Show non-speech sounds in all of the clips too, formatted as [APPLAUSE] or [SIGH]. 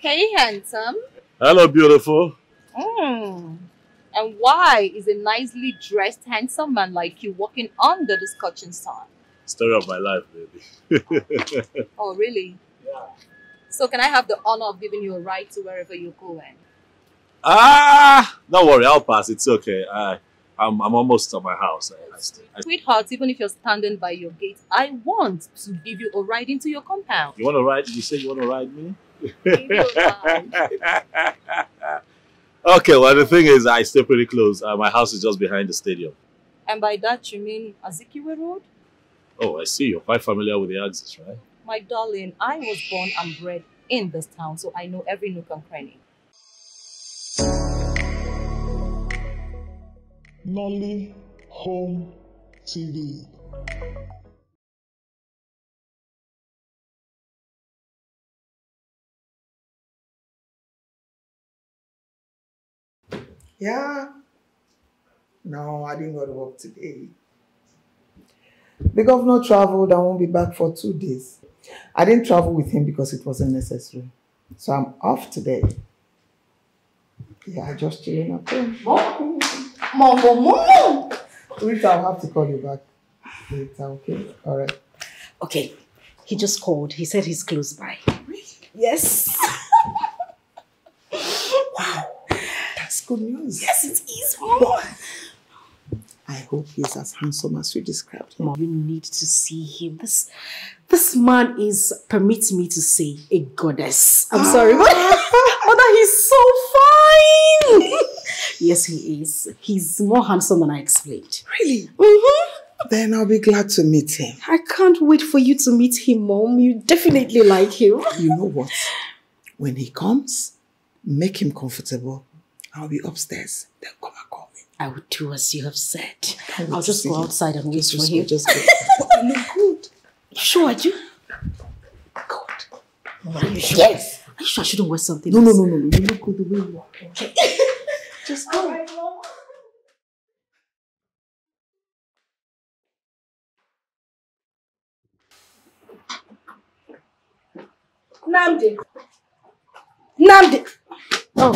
Hey, handsome. Hello, beautiful. Mm. And why is a nicely dressed, handsome man like you walking under the scorching sun? Story of my life, baby. [LAUGHS] Oh, really? Yeah. So can I have the honor of giving you a ride to wherever you're going? ah, don't worry, I'll pass. It's okay. I, I'm, I'm almost at my house. I, I, I, Sweetheart, even if you're standing by your gate, I want to give you a ride into your compound. you want to ride? You say you want to ride me? Give you a ride. okay, well, the thing is, I stay pretty close. Uh, my house is just behind the stadium. and by that you mean Azikiwe Road? Oh, I see. You're quite familiar with the axis, right? My darling, I was born and bred in this town, so I know every nook and cranny. Nolly Home TV. Yeah. No, I didn't go to work today. The governor traveled and won't be back for two days. I didn't travel with him because it wasn't necessary. So I'm off today. Yeah, I just chilling at home. Mom, mom, mom. Rita, I'll have to call you back later, okay? All right. Okay, he just called. He said he's close by. Yes. That's good news. Yes, it is, Mom. I hope he's as handsome as you described him. Mom, you need to see him. This this man is, permit me to say, a goddess. I'm sorry, but Mother, [LAUGHS] he's so fine. [LAUGHS] yes, he is. He's more handsome than I explained. Really? Mm-hmm. Then I'll be glad to meet him. I can't wait for you to meet him, Mom. You definitely like him. You know what? When he comes, make him comfortable. I'll be upstairs. Then come and call me. I will do as you have said. I'll just go outside and wait for just go, [LAUGHS] just go. You look good. Sure, I do. Good. Are you sure? Yes. Are you sure I shouldn't wear something? No, no, no, no, no. You look good the way you are. [LAUGHS] Just go. Namdi. Namdi. Oh,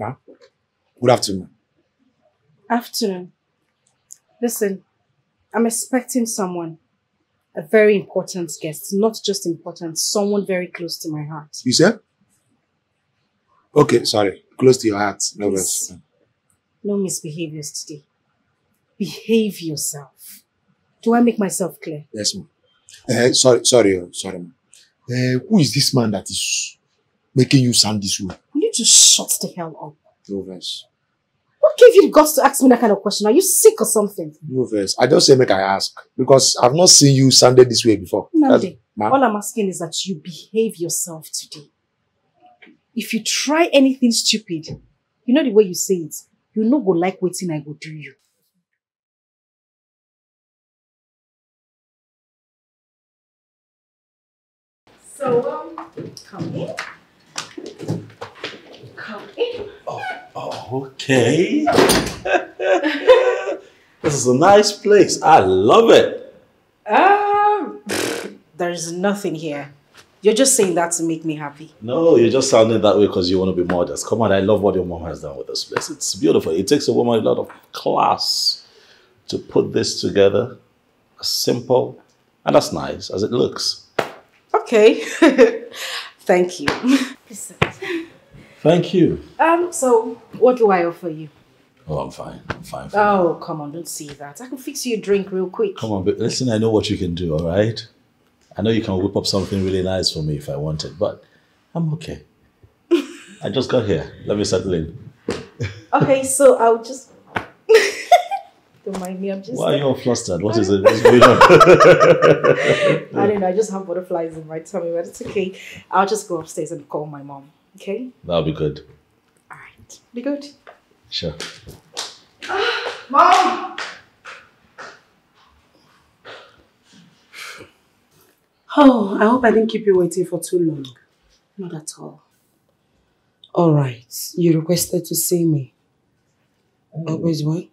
Good afternoon. afternoon. Listen, I'm expecting someone, a very important guest, not just important, someone very close to my heart. You said? Okay, sorry. Close to your heart. No. No misbehaviors today. Behave yourself. Do I make myself clear? Yes, ma'am. Uh, sorry, sorry, oh, sorry, ma'am. Uh, who is this man that is making you sound this way? You just shut the hell up? No verse. What gave you the guts to ask me that kind of question? Are you sick or something? No verse. I just say make I ask because I've not seen you sounded this way before. Nande, all I'm asking is that you behave yourself today. If you try anything stupid, you know the way you say it, you no go like waiting I go do you. So, um, come in. In. Oh, okay. [LAUGHS] this is a nice place. I love it. Um, [LAUGHS] there's nothing here. You're just saying that to make me happy. No, you're just sounding that way because you want to be modest. Come on, I love what your mom has done with this place. It's beautiful. It takes a woman a lot of class to put this together. Simple and as nice as it looks. Okay. [LAUGHS] Thank you. Thank you. Um, so what do I offer you? Oh, I'm fine. I'm fine. Oh, come on, don't say that. I can fix you a drink real quick. Come on, but listen, I know what you can do, all right? I know you can whip up something really nice for me if I wanted, but I'm okay. I just got here. Let me settle in. Okay, so I'll just [LAUGHS] don't mind me. I'm just Why are you all flustered? What is it? What's going on? [LAUGHS] I don't know. I just have butterflies in my tummy, but it's okay. I'll just go upstairs and call my mom. Okay. That'll be good. All right. Be good. Sure. [GASPS] Mom. Oh, I hope I didn't keep you waiting for too long. Not at all. All right, you requested to see me. Mm. Always what?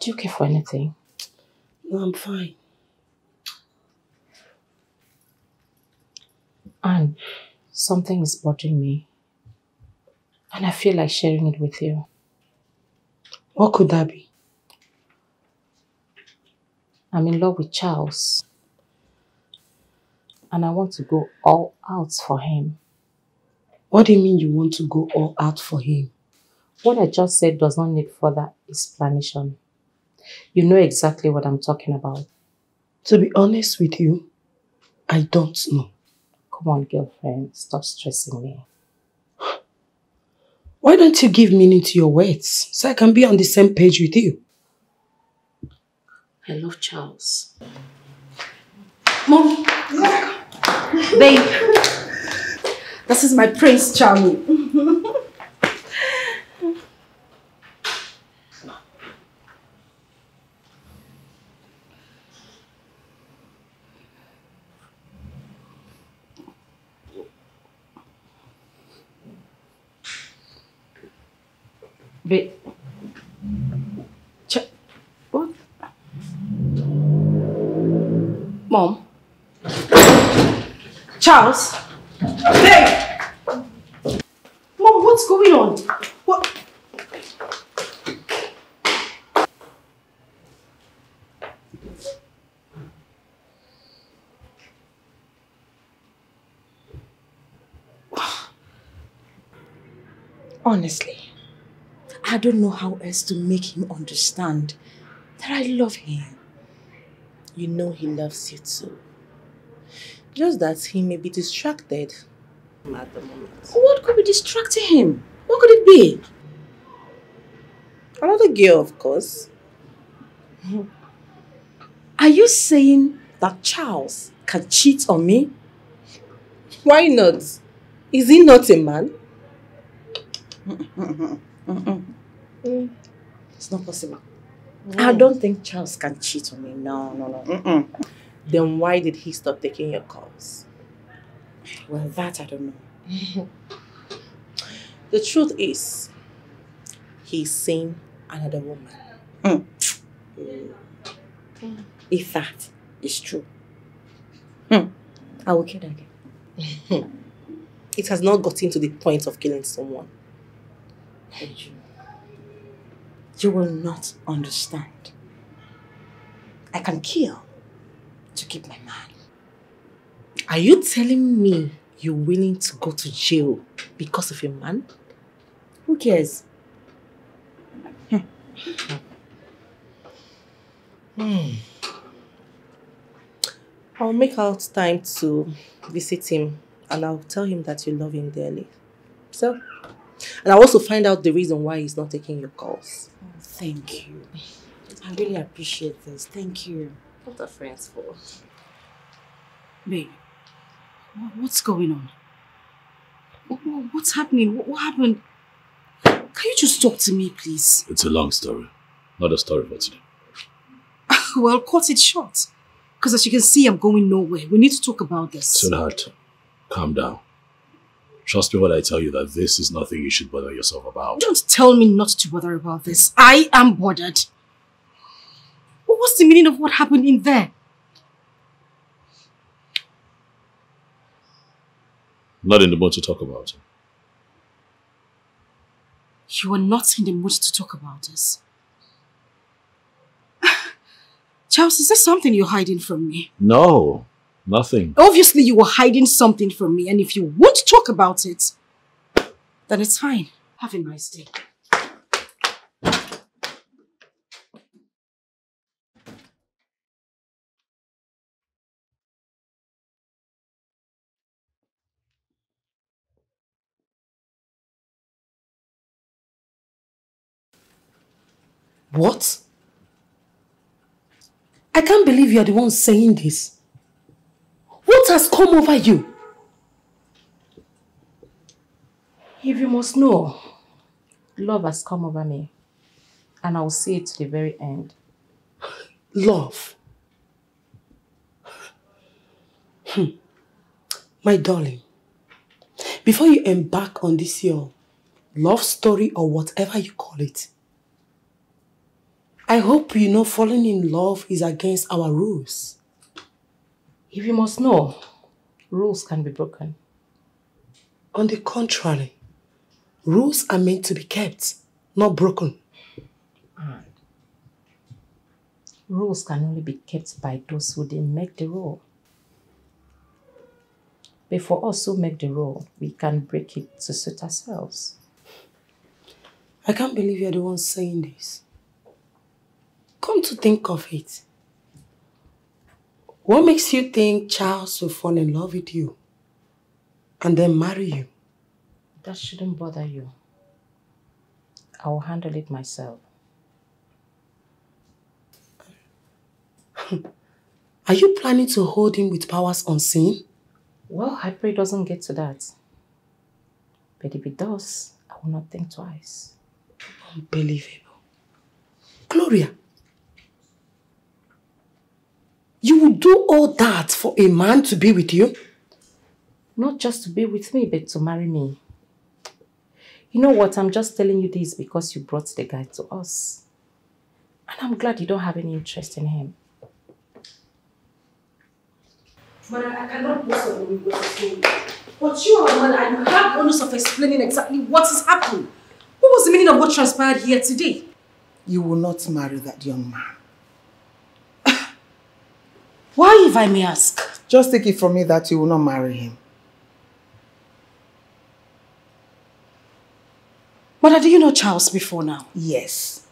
Do you care for anything? No, I'm fine. And something is bothering me. And I feel like sharing it with you. What could that be? I'm in love with Charles. And I want to go all out for him. What do you mean you want to go all out for him? What I just said does not need further explanation. You know exactly what I'm talking about. To be honest with you, I don't know. Come on, girlfriend, stop stressing me. Why don't you give meaning to your words so I can be on the same page with you? I love Charles. Mom! Babe! This is my Prince Charming. [LAUGHS] Charles. Hey! Mom, what's going on? What? Honestly, I don't know how else to make him understand that I love him. You know he loves you too. Just that he may be distracted at the moment. What could be distracting him? What could it be? Another girl, of course. [LAUGHS] Are you saying that Charles can cheat on me? Why not? Is he not a man? [LAUGHS] It's not possible. I don't think Charles can cheat on me. No, no, no. Mm-mm. Then why did he stop taking your calls? Well, that I don't know. The truth is, he's seeing another woman. If that is true, hmm, I will kill that guy. [LAUGHS] It has not gotten to the point of killing someone. You will not understand. I can kill to keep my man. Are you telling me you're willing to go to jail because of a man? Who cares? Hmm. I'll make out time to visit him and I'll tell him that you love him dearly. So, and I'll also find out the reason why he's not taking your calls. Thank you. I really appreciate this. Thank you. What are friends for? Babe, what's going on? Wha- wha- What's happening? What, what happened? Can you just talk to me, please? It's a long story. Not a story for today. [LAUGHS] well, cut it short. Because as you can see, I'm going nowhere. We need to talk about this. Sweetheart, calm down. Trust me when I tell you that this is nothing you should bother yourself about. Don't tell me not to bother about this. I am bothered. What- What's the meaning of what happened in there? Not in the mood to talk about it. You are not in the mood to talk about this. [SIGHS] Charles, is there something you're hiding from me? No, nothing. Obviously, you were hiding something from me, and if you won't talk about it, then it's fine. Have a nice day. What? I can't believe you're the one saying this. What has come over you? If you must know, love has come over me. And I will see it to the very end. Love. Hmm. My darling, before you embark on this your love story or whatever you call it, I hope you know falling in love is against our rules. If you must know, Rules can be broken. On the contrary, rules are meant to be kept, not broken. Rules can only be kept by those who didn't make the rule. Before us who make the rule, we can break it to suit ourselves. I can't believe you're the one saying this. Come to think of it. What makes you think Charles will fall in love with you and then marry you? That shouldn't bother you. I will handle it myself. [LAUGHS] Are you planning to hold him with powers unseen? Well, I pray it doesn't get to that. But if it does, I will not think twice. Unbelievable. Gloria, you would do all that for a man to be with you? Not just to be with me, but to marry me. You know what? I'm just telling you this because you brought the guy to us. And I'm glad you don't have any interest in him. But I, I cannot boast of knowing what is going on. But you are a man and you have onus of explaining exactly what is happening. What was the meaning of what transpired here today? You will not marry that young man. Why, if I may ask? Just take it from me that you will not marry him. Mother, do you know Charles before now? Yes.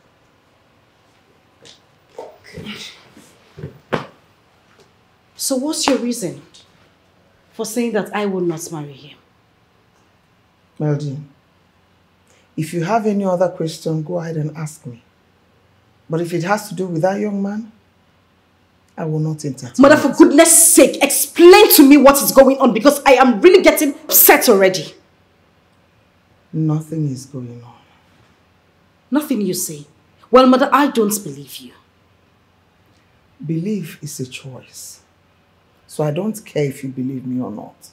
So what's your reason for saying that I will not marry him? Madeline, if you have any other question, go ahead and ask me. But if it has to do with that young man, I will not entertain Mother, for goodness sake, explain to me what is going on because I am really getting upset already. Nothing is going on. Nothing you say. Well, Mother, I don't believe you. Belief is a choice. So I don't care if you believe me or not.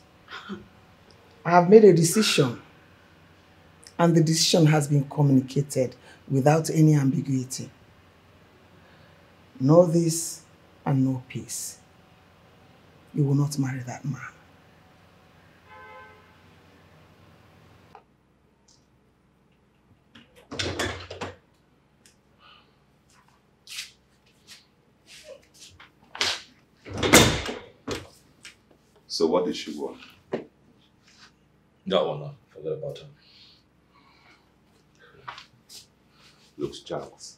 I have made a decision. And the decision has been communicated without any ambiguity. Know this and no peace. You will not marry that man. So what did she want? That one, no. Forget about her. Look, Charles.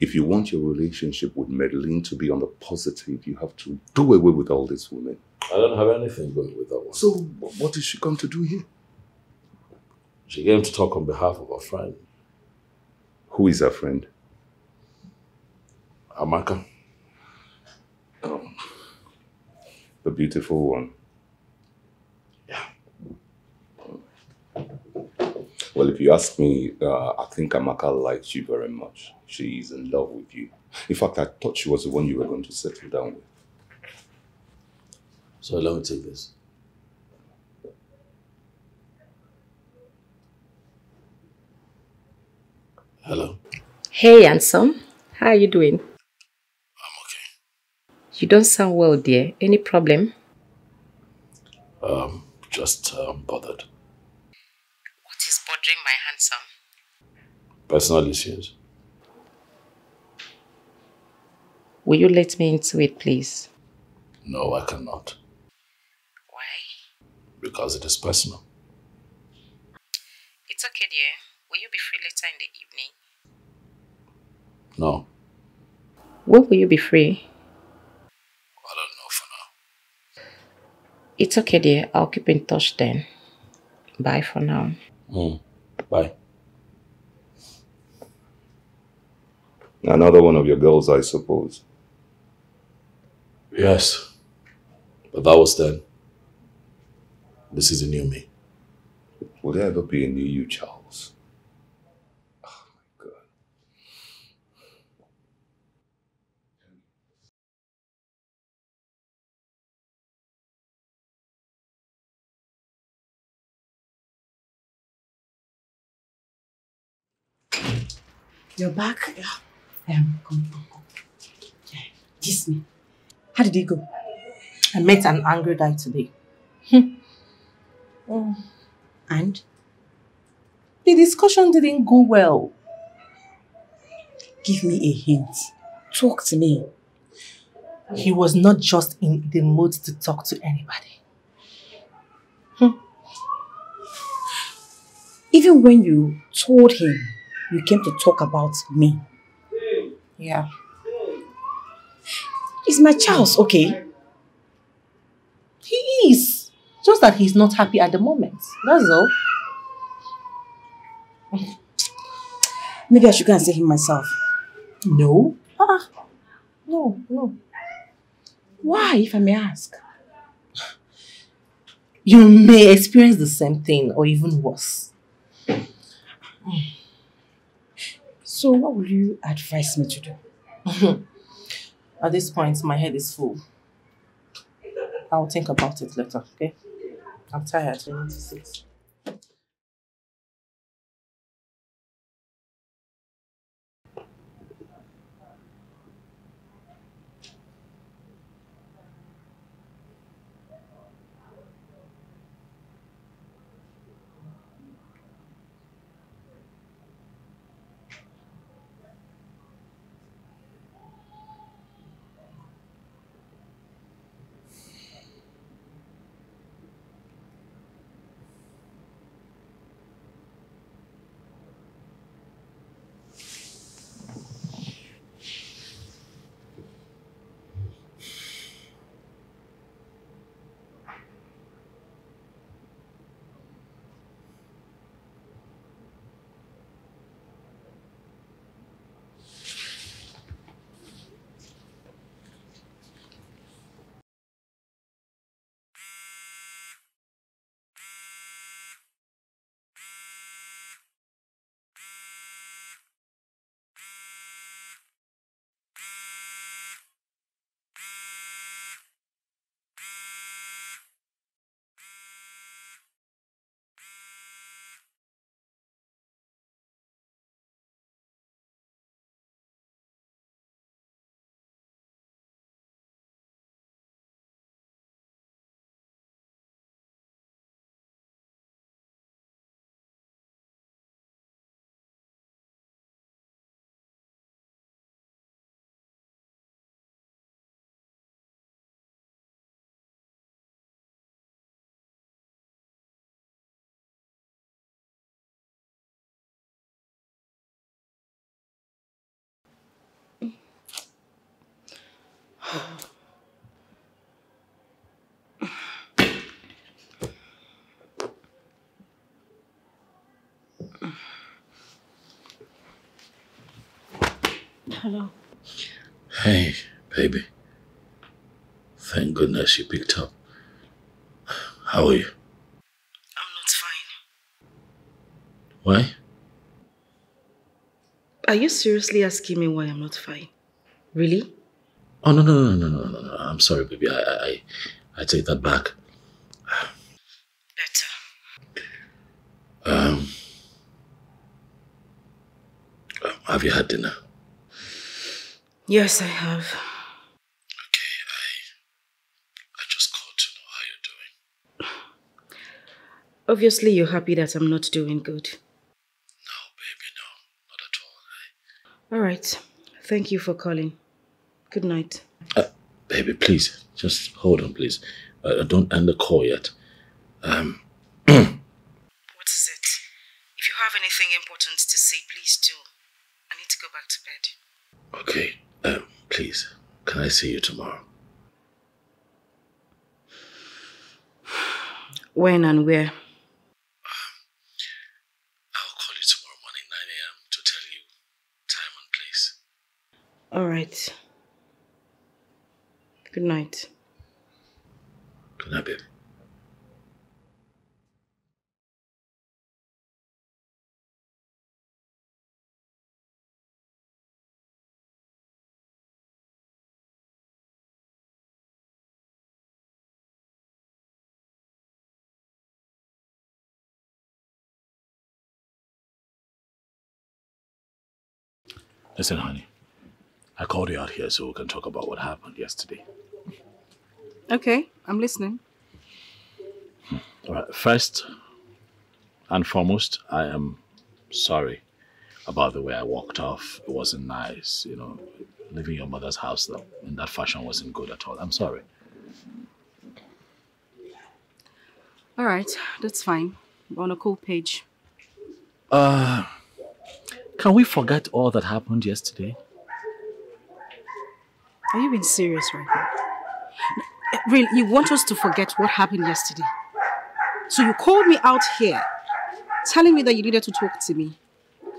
If you want your relationship with Madeline to be on the positive, you have to do away with all these women. I don't have anything going with that one. So wh- what is she come to do here? She came to talk on behalf of her friend, Who is her friend? Amaka. Oh, the beautiful one. Yeah. Well, if you ask me, uh, I think Amaka likes you very much. She is in love with you. In fact, I thought she was the one you were going to settle down with. So let me take this. Hello. Hey, handsome. How are you doing? I'm okay. You don't sound well, dear. Any problem? Um, just um, bothered. What is bothering my handsome? Personal issues. Will you let me into it, please? No, I cannot. Why? Because it is personal. It's okay, dear. Will you be free later in the evening? No, When will you be free? I don't know for now. It's okay, dear. I'll keep in touch then. Bye for now. Mm. Bye. Another one of your girls, I suppose. Yes. But that was then. This is a new me. Will there ever be a new you, Charles? Oh my God. You're back? Yeah. Um, come, come, come. Yeah. Kiss me. How did it go? I met an angry guy today. Oh, And? the discussion didn't go well. Give me a hint. Talk to me. He was not just in the mood to talk to anybody. Even when you told him you came to talk about me. Yeah. Is my Charles okay? He is. Just that he's not happy at the moment. That's all. [LAUGHS] Maybe I should go and see him myself. No. Ah. No, no. Why, if I may ask? You may experience the same thing or even worse. So what will you advise me to do? [LAUGHS] At this point, my head is full. I'll think about it later, okay? I'm tired. I need to sit. Hello. Hey, baby. Thank goodness you picked up. How are you? I'm not fine. Why? Are you seriously asking me why I'm not fine? Really? Oh no no no no no no no! I'm sorry, baby. I I I, I take that back. Better. Um, um, have you had dinner? Yes, I have. Okay, I I just called to know how you're doing. Obviously, you're happy that I'm not doing good. No, baby, no, not at all. All right. Thank you for calling. Good night. Uh, baby, please, just hold on, please. Uh, don't end the call yet. Um, [CLEARS THROAT] What is it? If you have anything important to say, please do. I need to go back to bed. okay. Um, please, can I see you tomorrow? [SIGHS] When and where? I'll call you tomorrow morning, 9 a.m. to tell you time and place. All right. Good night. Good night, baby. Listen, honey. I called you out here so we can talk about what happened yesterday. Okay, I'm listening. Right. First and foremost, I am sorry about the way I walked off. It wasn't nice, you know. Leaving your mother's house in that fashion wasn't good at all. I'm sorry. All right, that's fine. We're on a cool page. Uh, can we forget all that happened yesterday? Are you being serious right now? Really, you want us to forget what happened yesterday? So you called me out here, telling me that you needed to talk to me,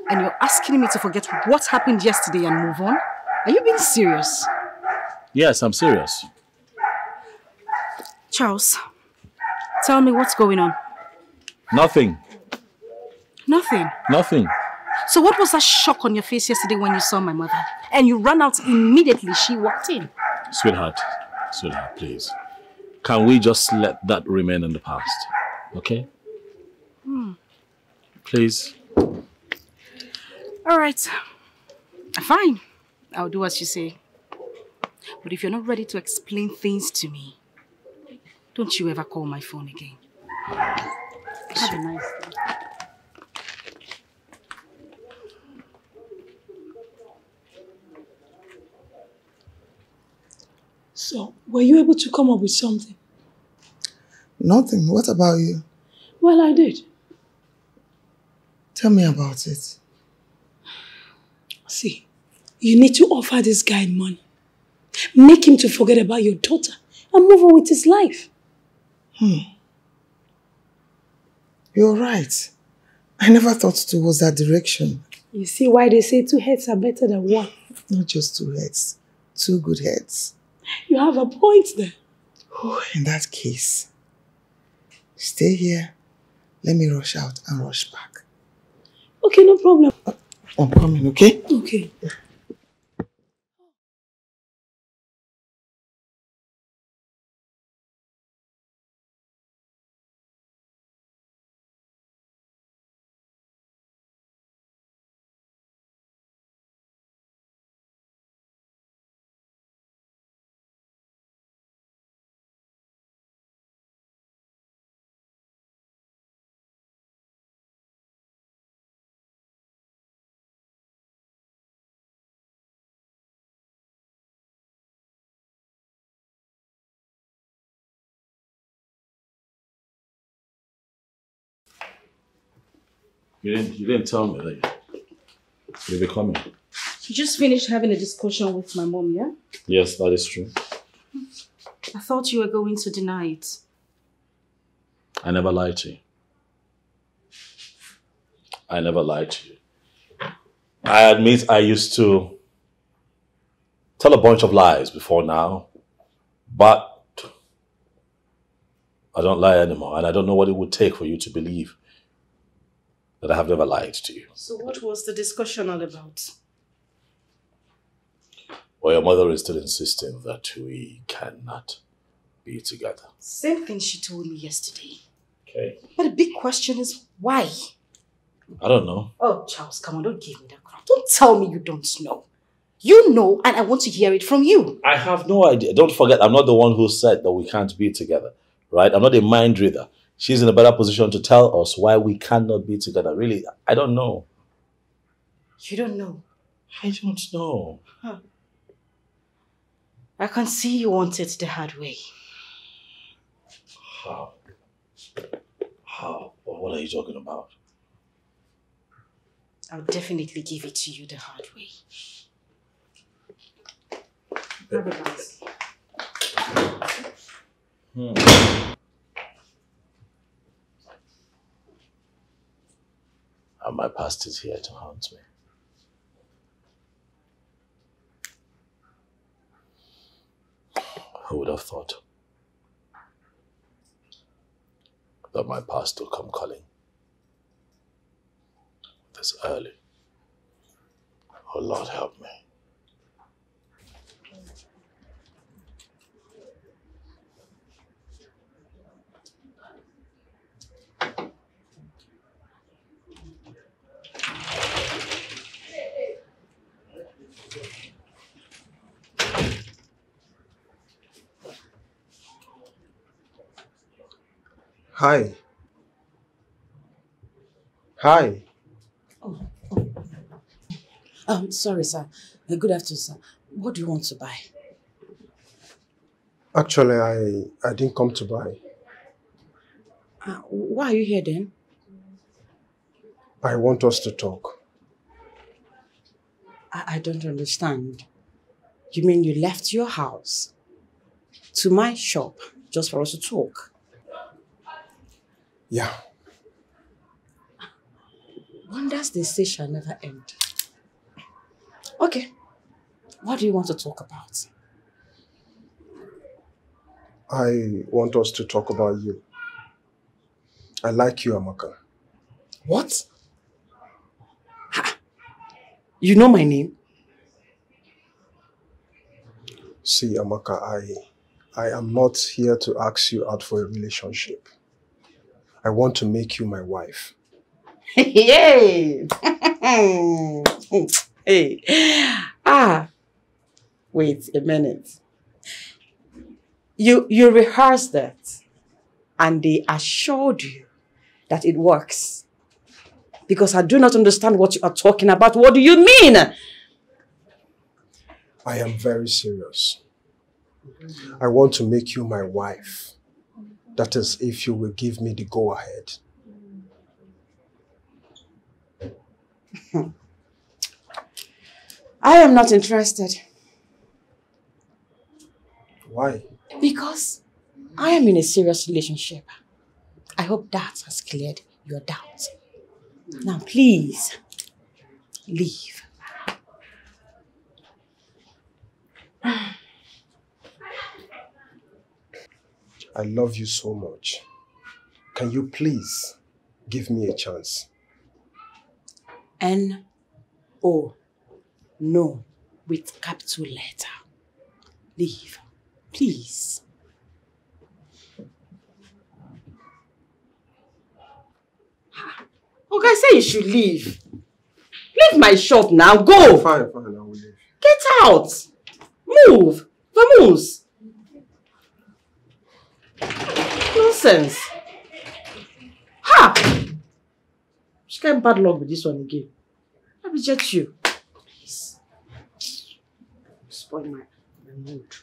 and you're asking me to forget what happened yesterday and move on? Are you being serious? Yes, I'm serious. Charles, tell me what's going on. Nothing. Nothing. Nothing. So what was that shock on your face yesterday when you saw my mother? And you ran out immediately she walked in. Sweetheart, sweetheart, please. Can we just let that remain in the past? Okay? Hmm. Please. All right. Fine. I'll do as you say. But if you're not ready to explain things to me, don't you ever call my phone again. Have a nice day. So, were you able to come up with something? Nothing. What about you? Well, I did. Tell me about it. See, you need to offer this guy money. Make him to forget about your daughter and move on with his life. Hmm. You're right. I never thought towards that direction. You see why they say two heads are better than one. Not just two heads, two good heads. You have a point there. In that case, stay here. Let me rush out and rush back. Okay, no problem. Uh, I'm coming, okay? Okay. You didn't, you didn't tell me that you'll be coming. You just finished having a discussion with my mom, yeah? Yes, that is true. I thought you were going to deny it. I never lied to you. I never lied to you. I admit I used to tell a bunch of lies before now, but I don't lie anymore, and I don't know what it would take for you to believe that I have never lied to you. So what was the discussion all about? Well, your mother is still insisting that we cannot be together. Same thing she told me yesterday. Okay. But the big question is why? I don't know. Oh, Charles, come on, don't give me that crap. Don't tell me you don't know. You know, and I want to hear it from you. I have no idea. Don't forget, I'm not the one who said that we can't be together, right? I'm not a mind reader. She's in a better position to tell us why we cannot be together. Really, I don't know. You don't know. I don't know. Huh. I can see you want it the hard way. How? How? What are you talking about? I'll definitely give it to you the hard way. Have a nice. Hmm. And my past is here to haunt me. Who would have thought that my past will come calling this early? Oh Lord, help me. Hi. Hi. Oh. Um, sorry, sir. Uh, Good afternoon, sir. What do you want to buy? Actually, I, I didn't come to buy. Uh, why are you here then? I want us to talk. I, I don't understand. You mean you left your house to my shop just for us to talk? Yeah. Wonders they say shall never end. Okay. What do you want to talk about? I want us to talk about you. I like you, Amaka. What? Ha! You know my name? See, Amaka, I, I am not here to ask you out for a relationship. I want to make you my wife. [LAUGHS] Yay! [LAUGHS] hey. Ah. Wait a minute. You you rehearsed that and they assured you that it works. Because I do not understand what you are talking about. What do you mean? I am very serious. I want to make you my wife. That is, if you will give me the go ahead. [LAUGHS] I am not interested. Why? Because I am in a serious relationship. I hope that has cleared your doubts. Now, please, leave. [SIGHS] [SIGHS] [SIGHS] I love you so much. Can you please give me a chance? N O. No, with capital letter. Leave, please. Okay, say you should leave. Leave my shop now. Go. Fine, fine, I will leave. Get out. Move. Vamos. Nonsense. Ha! She can't bad luck with this one again. I reject you. Please. Spoil my, my mood.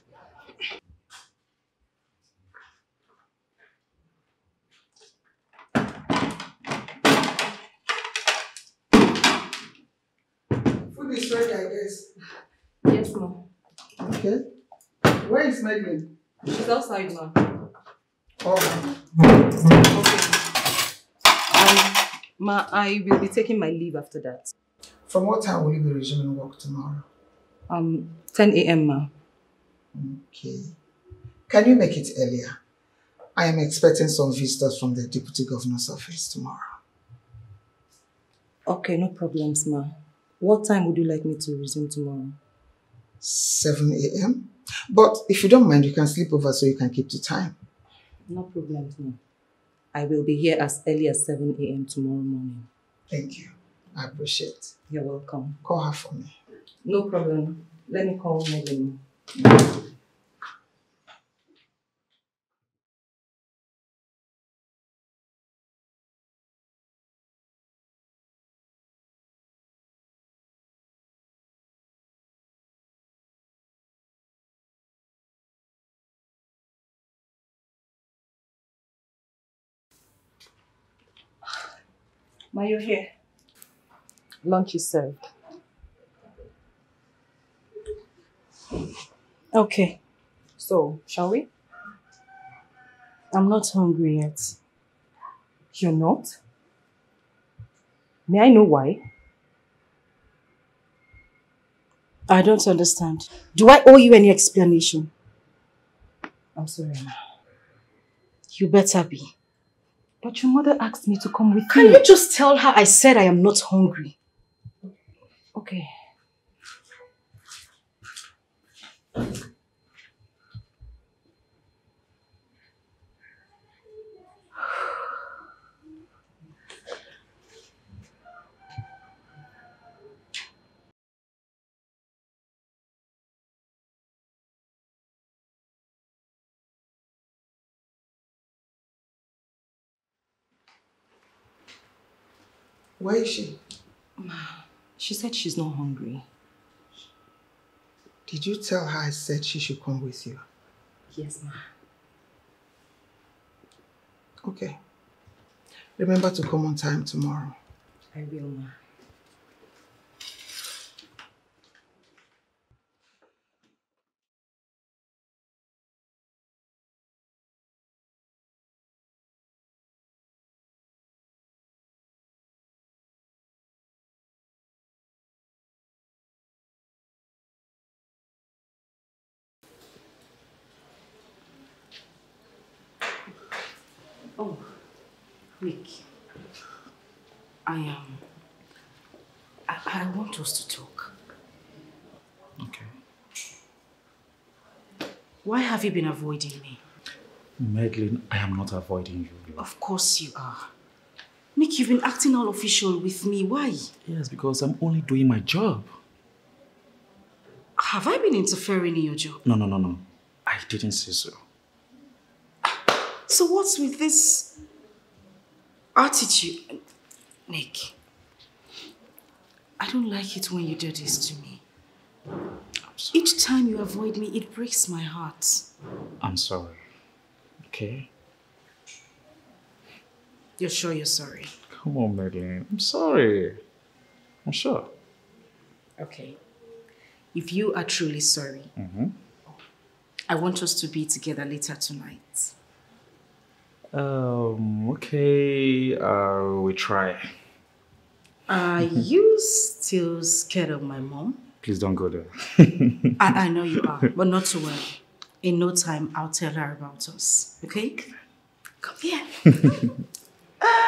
Food is ready, I guess. Yes, ma'am. Okay. Where is Madeline? She's outside, ma'am. Oh, Um, ma, I will be taking my leave after that. from what time will you be resuming work tomorrow? Um, 10 a.m., ma. Okay. Can you make it earlier? I am expecting some visitors from the Deputy Governor's office tomorrow. Okay, no problems, ma. What time would you like me to resume tomorrow? 7 a.m. But if you don't mind, you can sleep over so you can keep the time. No problems, no. I will be here as early as 7 a.m. tomorrow morning. Thank you. I appreciate. You're welcome. Call her for me. No problem. Let me call Megan. Mm. Ma, you're here. Lunch is served. Okay. So, shall we? I'm not hungry yet. You're not? May I know why? I don't understand. Do I owe you any explanation? I'm sorry. You better be. But your mother asked me to come with Can you. Can you just tell her I said I am not hungry? Okay. Where is she? Ma, she said she's not hungry. Did you tell her I said she should come with you? Yes, ma. Okay. Remember to come on time tomorrow. I will, ma. Oh, Rick. I am. I, I want us to talk. Okay. Why have you been avoiding me? Madeline, I am not avoiding you. Of course you are. Nick, you've been acting all official with me. Why? Yes, because I'm only doing my job. Have I been interfering in your job? No, no, no, no. I didn't say so. So what's with this attitude? Nick, I don't like it when you do this to me. Each time you avoid me, it breaks my heart. I'm sorry. Okay? You're sure you're sorry? Come on, Madeline. I'm sorry. I'm sure. Okay. If you are truly sorry, Mm-hmm. I want us to be together later tonight. Um, okay. Uh, we try. Are you still scared of my mom? Please don't go there. I, I know you are, but not to worry. In no time, I'll tell her about us. Okay? Come here.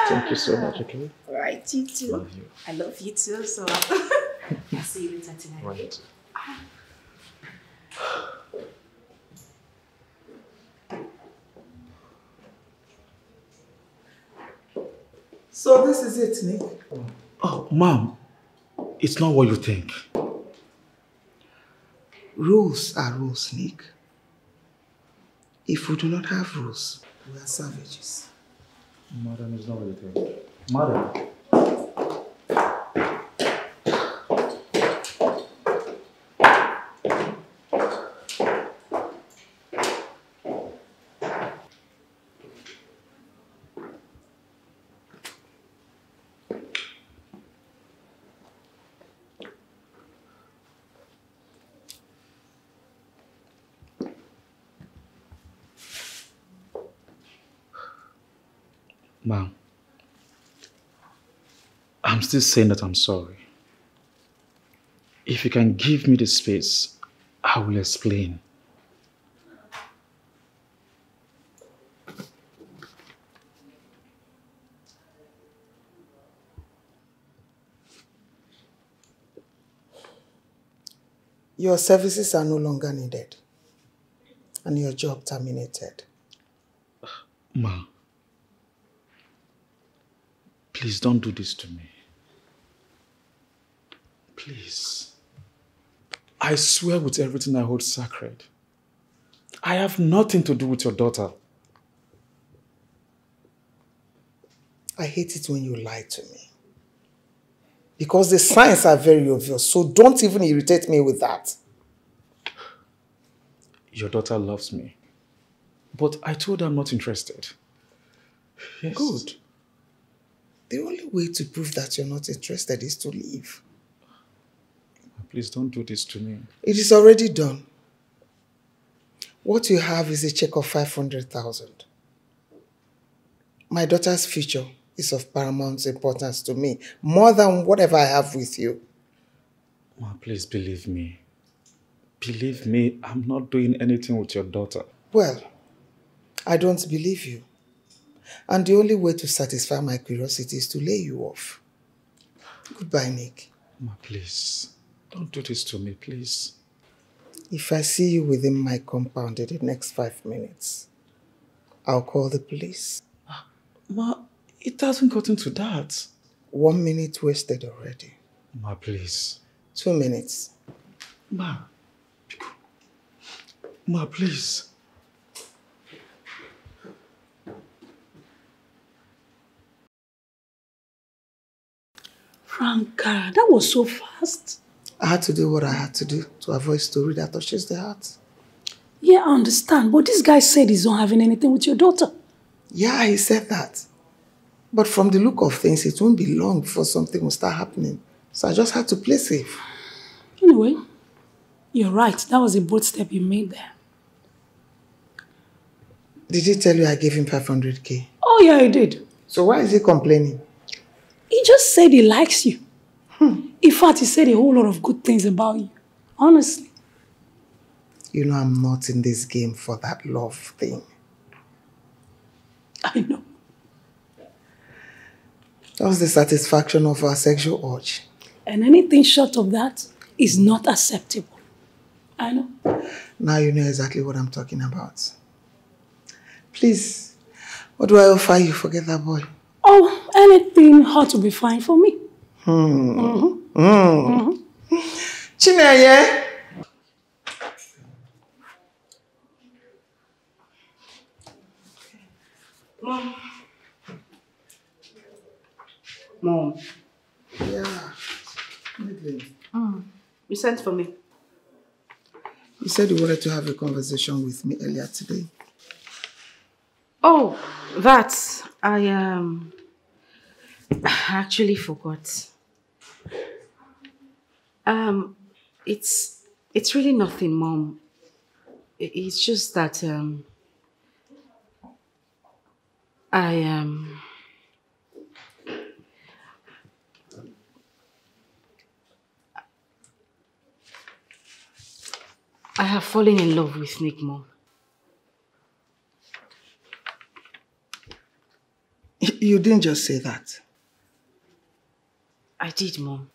Thank you so much, okay? Right, you too. Love you. I love you too, so [LAUGHS] I'll see you later tonight. Right. So this is it, Nick. Oh, mom, it's not what you think. Rules are rules, Nick. If we do not have rules, we are savages. Madam, it's not. Madam. Mom, I'm still saying that I'm sorry. If you can give me the space, I will explain. Your services are no longer needed and your job terminated. Ma, please don't do this to me. Please. I swear with everything I hold sacred. I have nothing to do with your daughter. I hate it when you lie to me. Because the signs are very obvious, so don't even irritate me with that. Your daughter loves me. But I told her I'm not interested. Yes. Good. The only way to prove that you're not interested is to leave. Please don't do this to me. It is already done. What you have is a check of 500,000. My daughter's future is of paramount importance to me, more than whatever I have with you. Ma, please believe me. Believe me, I'm not doing anything with your daughter. Well, I don't believe you. And the only way to satisfy my curiosity is to lay you off. Goodbye, Nick. Ma, please. Don't do this to me, please. If I see you within my compound in the next five minutes, I'll call the police. Ah, Ma, it hasn't gotten to that. One minute wasted already. Ma, please. Two minutes. Ma. Ma, please. Franca, that was so fast. I had to do what I had to do to avoid story that touches the heart. Yeah, I understand. But this guy said he's not having anything with your daughter. Yeah, he said that. But from the look of things, it won't be long before something will start happening. So I just had to play safe. Anyway, you're right. That was a bold step you made there. Did he tell you I gave him 500k? Oh, yeah, he did. So why is he complaining? He just said he likes you. In fact, he said a whole lot of good things about you. Honestly. You know I'm not in this game for that love thing. I know. That was the satisfaction of our sexual urge. And anything short of that is not acceptable. I know. Now you know exactly what I'm talking about. Please, what do I offer you? Forget that boy. Oh, anything ought to be fine for me. Hmm. Mhm. Hmm. Chineye? Mom. Mom. Yeah. Madeline. Mm. You sent for me. You said you wanted to have a conversation with me earlier today. Oh, that I um [SIGHS] actually forgot. Um, it's it's really nothing, Mom. It's just that um I um I have fallen in love with Nick, Mom. You didn't just say that. I did, Mom.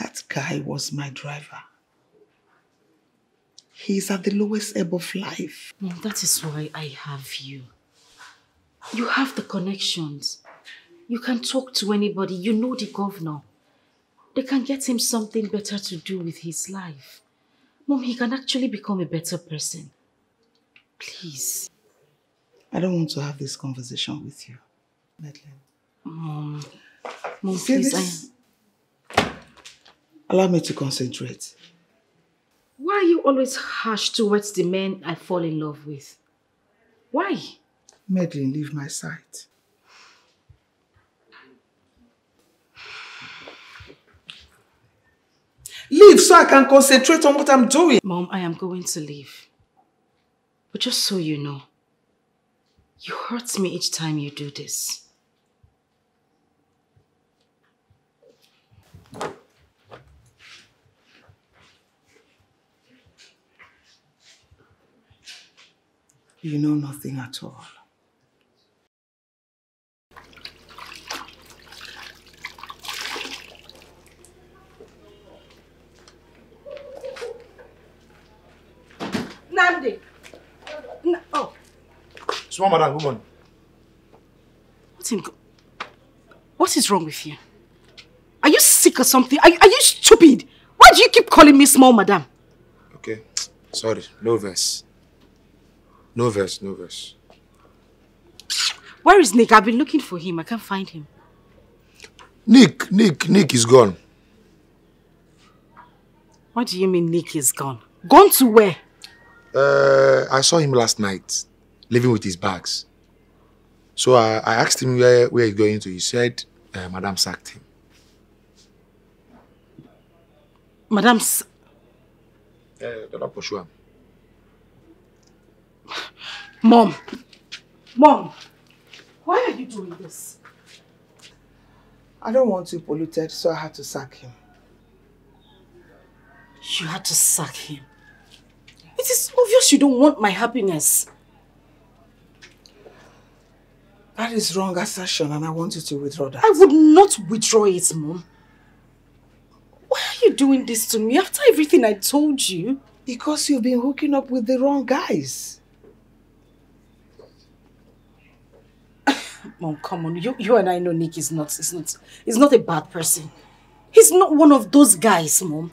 That guy was my driver. He's at the lowest ebb of life. Mom, that is why I have you. You have the connections. You can talk to anybody. You know the governor. They can get him something better to do with his life. Mom, he can actually become a better person. Please. I don't want to have this conversation with you, Madeline. Mom, Mom, See please. Allow me to concentrate. Why are you always harsh towards the men I fall in love with? Why? Madeline, leave my side. Leave so I can concentrate on what I'm doing. Mom, I am going to leave. But just so you know, you hurt me each time you do this. You know nothing at all. Nandi! N- oh, Small madam, good morning. what's in What is wrong with you? Are you sick or something? Are, are you stupid? Why do you keep calling me small madam? Okay. Sorry, no verse. No verse, no verse. Where is Nick? I've been looking for him. I can't find him. Nick, Nick, Nick is gone. What do you mean Nick is gone? Gone to where? Uh, I saw him last night, leaving with his bags. So I, I asked him where, where he's going to. He said, uh, Madam sacked him. Madam, S- Uh, pursue am. Mom. Mom. Why are you doing this? I don't want you polluted, so I had to sack him. You had to sack him. It is obvious you don't want my happiness. That is wrong assertion, and I want you to withdraw that. I would not withdraw it, Mom. Why are you doing this to me after everything I told you? Because you've been hooking up with the wrong guys. Mom, come on. You, you and I know Nick is not, is not, is not a bad person. He's not one of those guys, Mom.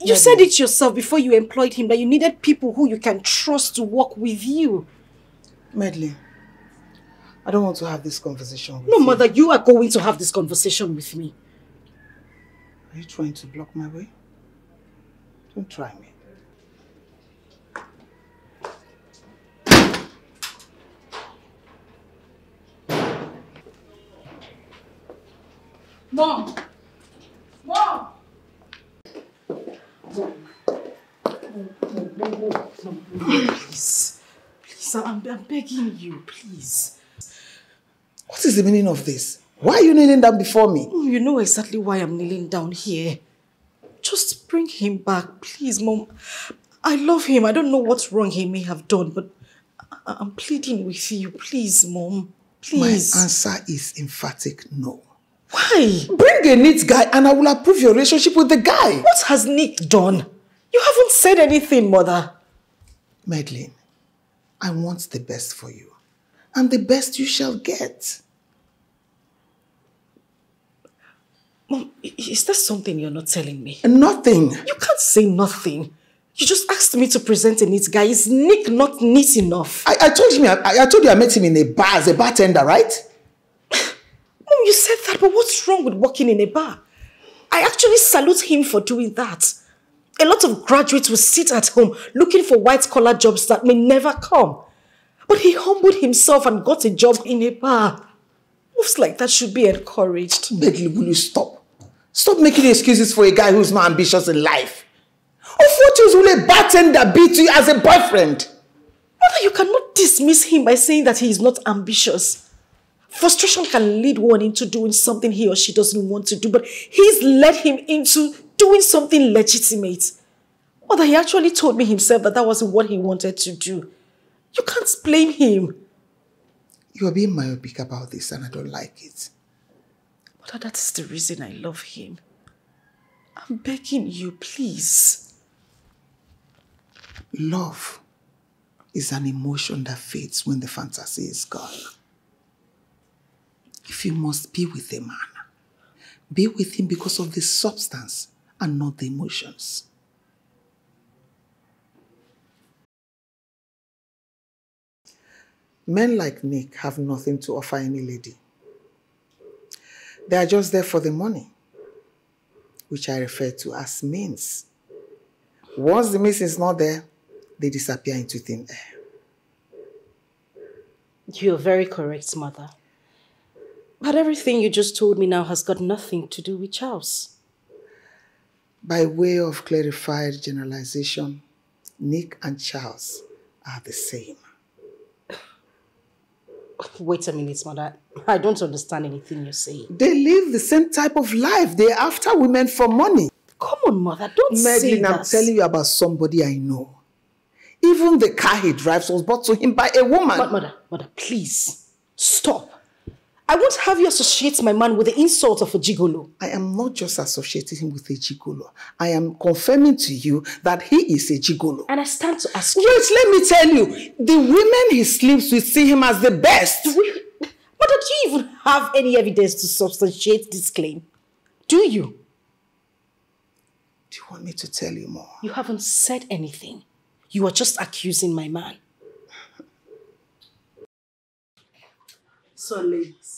You said it yourself before you employed him that you needed people who you can trust to work with you. Madeline, I don't want to have this conversation with No, you. mother, you are going to have this conversation with me. Are you trying to block my way? Don't try me. Mom! Mom! Please. Please, I'm, I'm begging you, please. What is the meaning of this? Why are you kneeling down before me? Oh, You know exactly why I'm kneeling down here. Just bring him back, please, Mom. I love him. I don't know what wrong he may have done, but I- I'm pleading with you. Please, Mom. Please. My answer is emphatic no. Why? Bring a neat guy and I will approve your relationship with the guy. What has Nick done? You haven't said anything, Mother. Madeline, I want the best for you. And the best you shall get. Mom, is there something you're not telling me? Nothing. You can't say nothing. You just asked me to present a neat guy. Is Nick not neat enough? I, I told him I, I told you I met him in a bar as a bartender, right? You said that, but what's wrong with working in a bar? I actually salute him for doing that. A lot of graduates will sit at home looking for white collar jobs that may never come. But he humbled himself and got a job in a bar. Moves like that should be encouraged. Madeline, will you stop? Stop making excuses for a guy who's not ambitious in life. Of what use will a bartender be to you as a boyfriend? Mother, you cannot dismiss him by saying that he is not ambitious. Frustration can lead one into doing something he or she doesn't want to do, but he's led him into doing something legitimate. Mother, he actually told me himself that that wasn't what he wanted to do. You can't blame him. You are being myopic about this and I don't like it. Mother, that is the reason I love him. I'm begging you, please. Love is an emotion that fades when the fantasy is gone. If you must be with a man, be with him because of the substance and not the emotions. Men like Nick have nothing to offer any lady. They are just there for the money, which I refer to as means. Once the means is not there, they disappear into thin air. You're very correct, Mother. But everything you just told me now has got nothing to do with Charles. By way of clarified generalization, Nick and Charles are the same. [SIGHS] Wait a minute, Mother. I don't understand anything you're saying. They live the same type of life. They're after women for money. Come on, Mother. Don't say Madeline, I'm telling you about somebody I know. Even the car he drives was bought to him by a woman. But mother, mother, please stop. I won't have you associate my man with the insult of a gigolo. I am not just associating him with a gigolo. I am confirming to you that he is a gigolo. And I stand to ask Wait, let me tell you. The women he sleeps with see him as the best. Mother, don't you even have any evidence to substantiate this claim? Do you? Do you want me to tell you more? You haven't said anything. You are just accusing my man. So, ladies,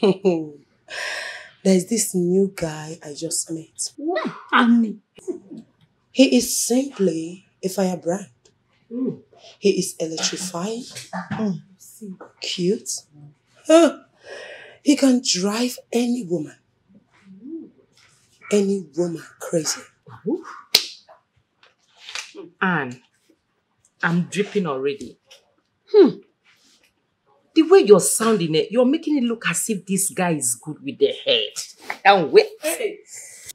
[LAUGHS] there's this new guy I just met. Annie. He is simply a firebrand. He is electrifying, mm, cute. He can drive any woman, any woman crazy. Anne, I'm dripping already. Hmm. The way you're sounding it, you're making it look as if this guy is good with the head. I can't wait.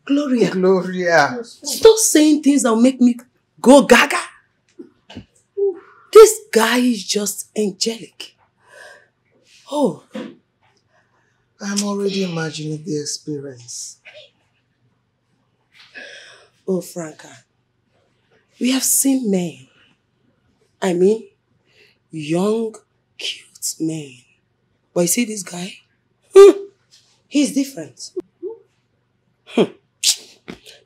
Gloria, Gloria. stop saying things that will make me go gaga. This guy is just angelic. Oh, I'm already imagining the experience. oh, Franca, we have seen men. I mean, young, cute men. But you see this guy? Hmm, He's different. Hmm.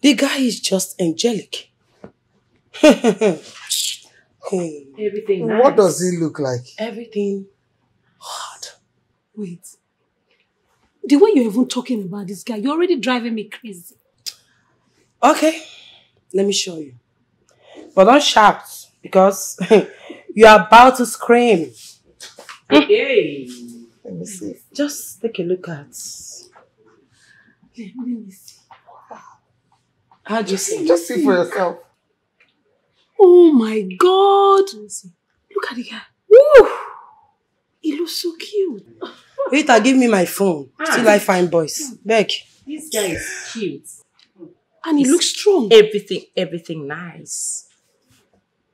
The guy is just angelic. [LAUGHS] Hmm. Everything What does he look like? Everything hard. Wait. The way you're even talking about this guy, you're already driving me crazy. Okay, let me show you. But don't shout because [LAUGHS] you're about to scream. Hey. Let me see. Just take a look at. Let me see. How do you see? Just see for yourself. Oh my god. Let me see. Look at the guy. Woo! He looks so cute. Waiter, give me my phone. Still I find boys. Beg. This guy is cute. And he looks strong. Everything, everything nice.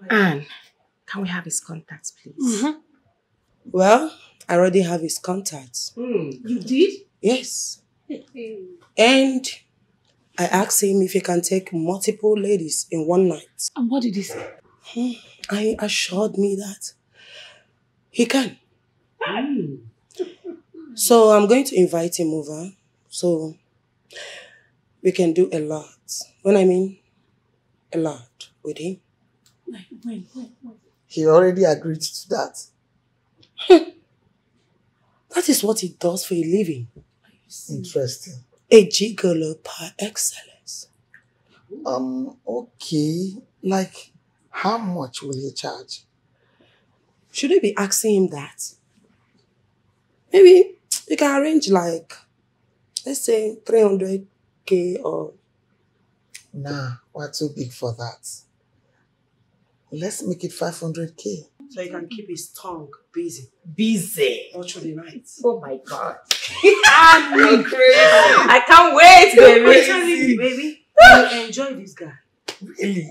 Anne, can we have his contacts, please? Mm-hmm. Well, I already have his contacts. Hmm, you did? Yes. Hmm. And I asked him if he can take multiple ladies in one night. And what did he say? Hmm. I assured me that he can. Hmm. So I'm going to invite him over so we can do a lot. When I mean a lot with him. Wait, wait, wait, wait. He already agreed to that. [LAUGHS] That is what he does for a living. Interesting. A gigolo par excellence. Um, okay. Like, how much will he charge? Should I be asking him that? Maybe you can arrange like, let's say 300k or Nah, we're too big for that. Let's make it 500k. So he can keep his tongue busy. Busy. All through the night. Oh my god. You're crazy. I can't wait, baby. You're crazy, baby. You enjoy this guy. Really?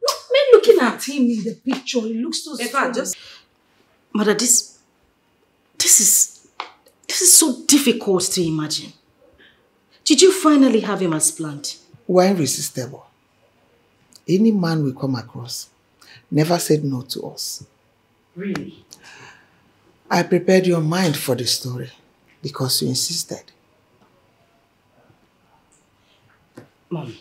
Look, Man, looking at him in the picture, he looks so In strong. fact, just Mother, this, this is, this is so difficult to imagine. Did you finally have him as planned? We're irresistible. Any man we come across never said no to us. Really? I prepared your mind for the story because you insisted. Mom,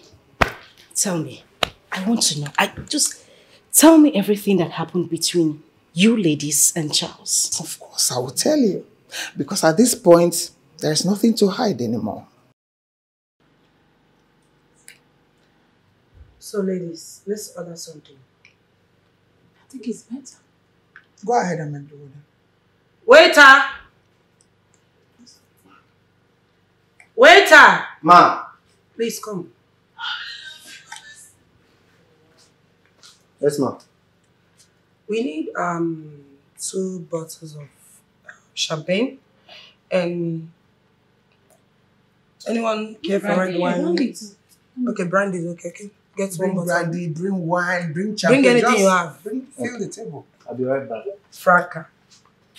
tell me. I want to know. I just tell me everything that happened between you ladies and Charles. Of course, I will tell you. Because at this point, there's nothing to hide anymore. so ladies, let's order something. I think it's better. Go ahead and do it. Waiter! Waiter! Ma. Please come. Yes, ma. We need um two bottles of uh, champagne and anyone care for red wine? Okay, brandy is okay. Okay, get one Bring bottle. brandy, bring wine, bring champagne. Bring anything Just you have. Bring, fill the table. I'll be right back. Franca.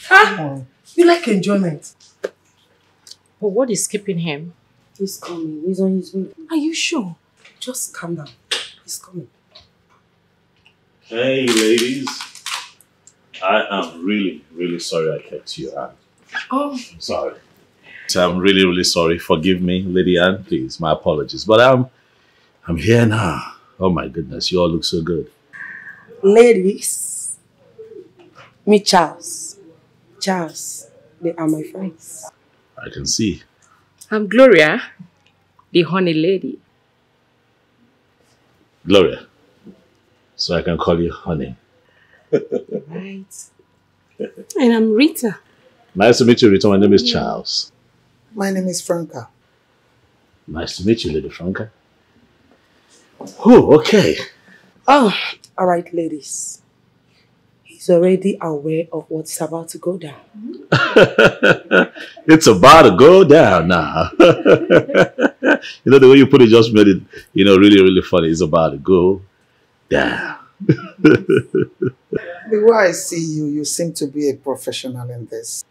Come on. You like enjoyment? But what is keeping him? He's coming. He's on his way. Are you sure? Just calm down. He's coming. Hey, ladies. I am really, really sorry I kept you out. Oh, I'm sorry. So I'm really, really sorry. Forgive me, Lady Anne, please. My apologies. But I'm, I'm here now. Oh my goodness, you all look so good. ladies. me Charles. Charles. They are my friends. I can see. I'm Gloria, the honey lady. Gloria. So I can call you honey. Right. And I'm Rita. Nice to meet you, Rita. My name is Charles. My name is Franca. Nice to meet you, Lady Franca. Oh, okay. Oh, all right, ladies. He's already aware of what's about to go down. [LAUGHS] it's about to go down now. [LAUGHS] you know, the way you put it just made it, you know, really, really funny. It's about to go down. [LAUGHS] The way I see you, you seem to be a professional in this.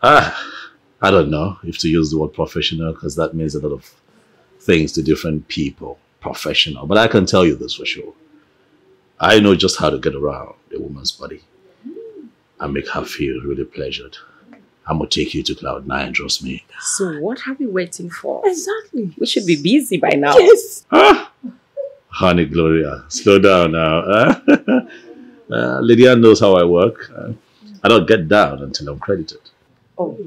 Ah, I don't know if to use the word professional because that means a lot of things to different people. Professional. But I can tell you this for sure. I know just how to get around a woman's body and make her feel really pleasured. I'm going to take you to Cloud Nine, trust me. So what are we waiting for? Exactly. We should be busy by now. Yes. Ah, honey, Gloria, slow down now. huh? [LAUGHS] uh, Lydia knows how I work. Uh, I don't get down until I'm credited. Oh,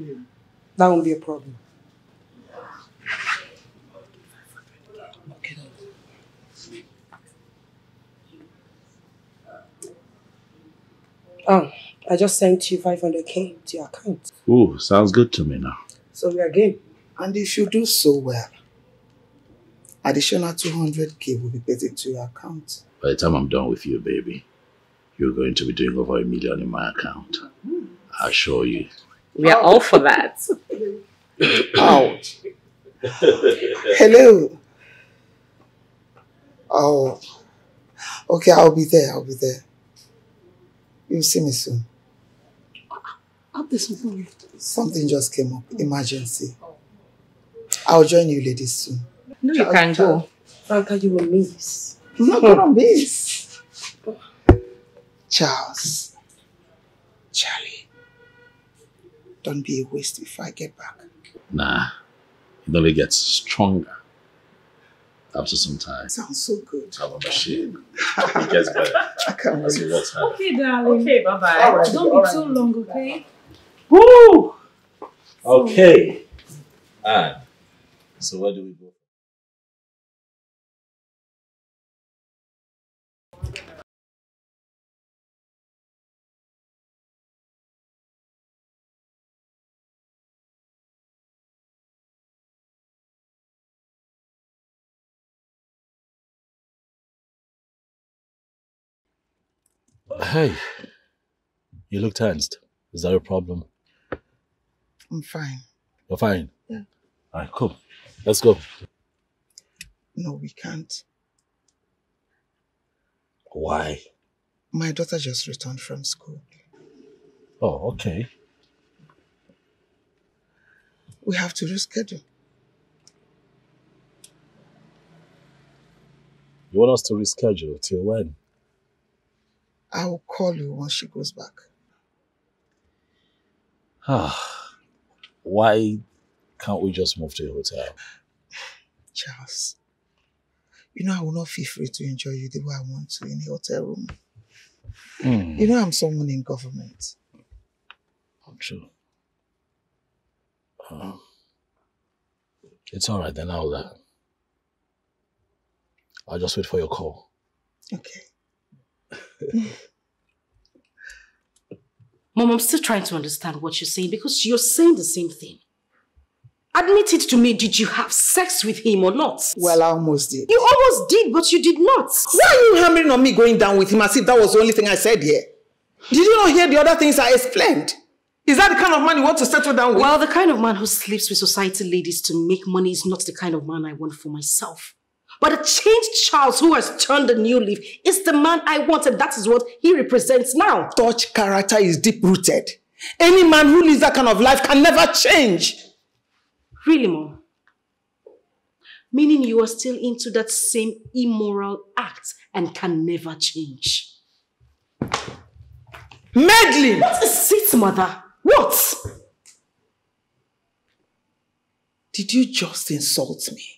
that won't be a problem. Oh, I just sent you 500k to your account. Ooh, sounds good to me now. So we are game. And if you do so well, additional 200k will be paid into your account. By the time I'm done with you, baby, you're going to be doing over a million in my account. I assure you. We are all for that. [COUGHS] Ouch. Hello. Oh, okay, I'll be there. I'll be there. You'll see me soon. Up this phone. Something just came up. Emergency. I'll join you ladies soon. No, you can go. Franca, you will miss. I'm not gonna miss. Charles. Charlie. Don't be a waste before I get back. Nah, it only gets stronger after some time. Sounds so good. I'm a machine. It gets better. [LAUGHS] I can't As you wait. work. Okay, darling. Okay, bye-bye. All right, Don't right. be too long, okay? Woo! Okay. And so where do we go? Hey, you look tensed. Is that a problem? I'm fine. You're fine. Yeah. All right, cool. Let's go. No, we can't. Why? My daughter just returned from school. Oh, okay. We have to reschedule. You want us to reschedule till when? I will call you once she goes back. Ah, why can't we just move to a hotel? Charles, you know I will not feel free to enjoy you the way I want to in a hotel room. Hmm, You know I'm someone in government. true. Uh, it's all right then. I'll. Uh, I'll just wait for your call. Okay. [LAUGHS] Mom, I'm still trying to understand what you're saying because you're saying the same thing. Admit it to me, did you have sex with him or not? Well, I almost did. You almost did, but you did not. Why are you hammering on me going down with him as if that was the only thing I said here? Did you not hear the other things I explained? Is that the kind of man you want to settle down with? Well, the kind of man who sleeps with society ladies to make money is not the kind of man I want for myself. But a changed Charles who has turned a new leaf is the man I want, and that is what he represents now. Such character is deep rooted. Any man who lives that kind of life can never change. Really, Mom? Meaning you are still into that same immoral act and can never change. Madeline! What is it, Mother? What? Did you just insult me?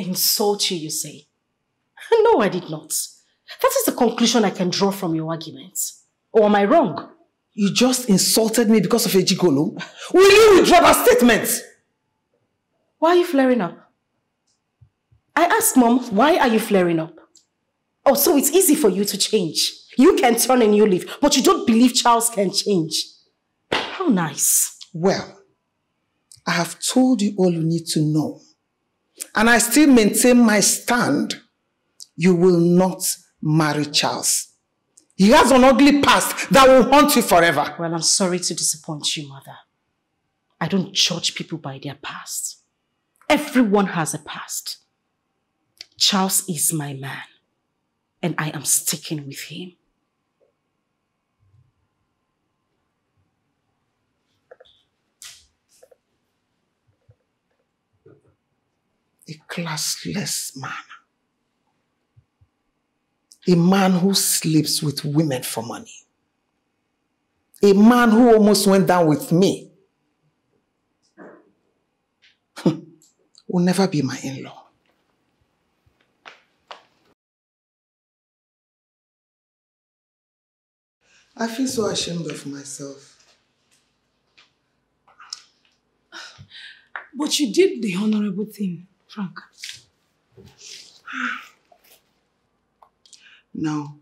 Insult you, you say? [LAUGHS] No, I did not. That is the conclusion I can draw from your arguments. Or am I wrong? You just insulted me because of a gigolo? Will you withdraw that statement? Why are you flaring up? I asked Mom, why are you flaring up? Oh, so it's easy for you to change. You can turn a new leaf, but you don't believe Charles can change. How nice. Well, I have told you all you need to know. And I still maintain my stand. You will not marry Charles. He has an ugly past that will haunt you forever. Well, I'm sorry to disappoint you, Mother. I don't judge people by their past. Everyone has a past. Charles is my man, and I am sticking with him. A classless man. A man who sleeps with women for money. A man who almost went down with me. Hmm. will never be my in law. I feel so ashamed of myself. But you did the honorable thing, Frank. No,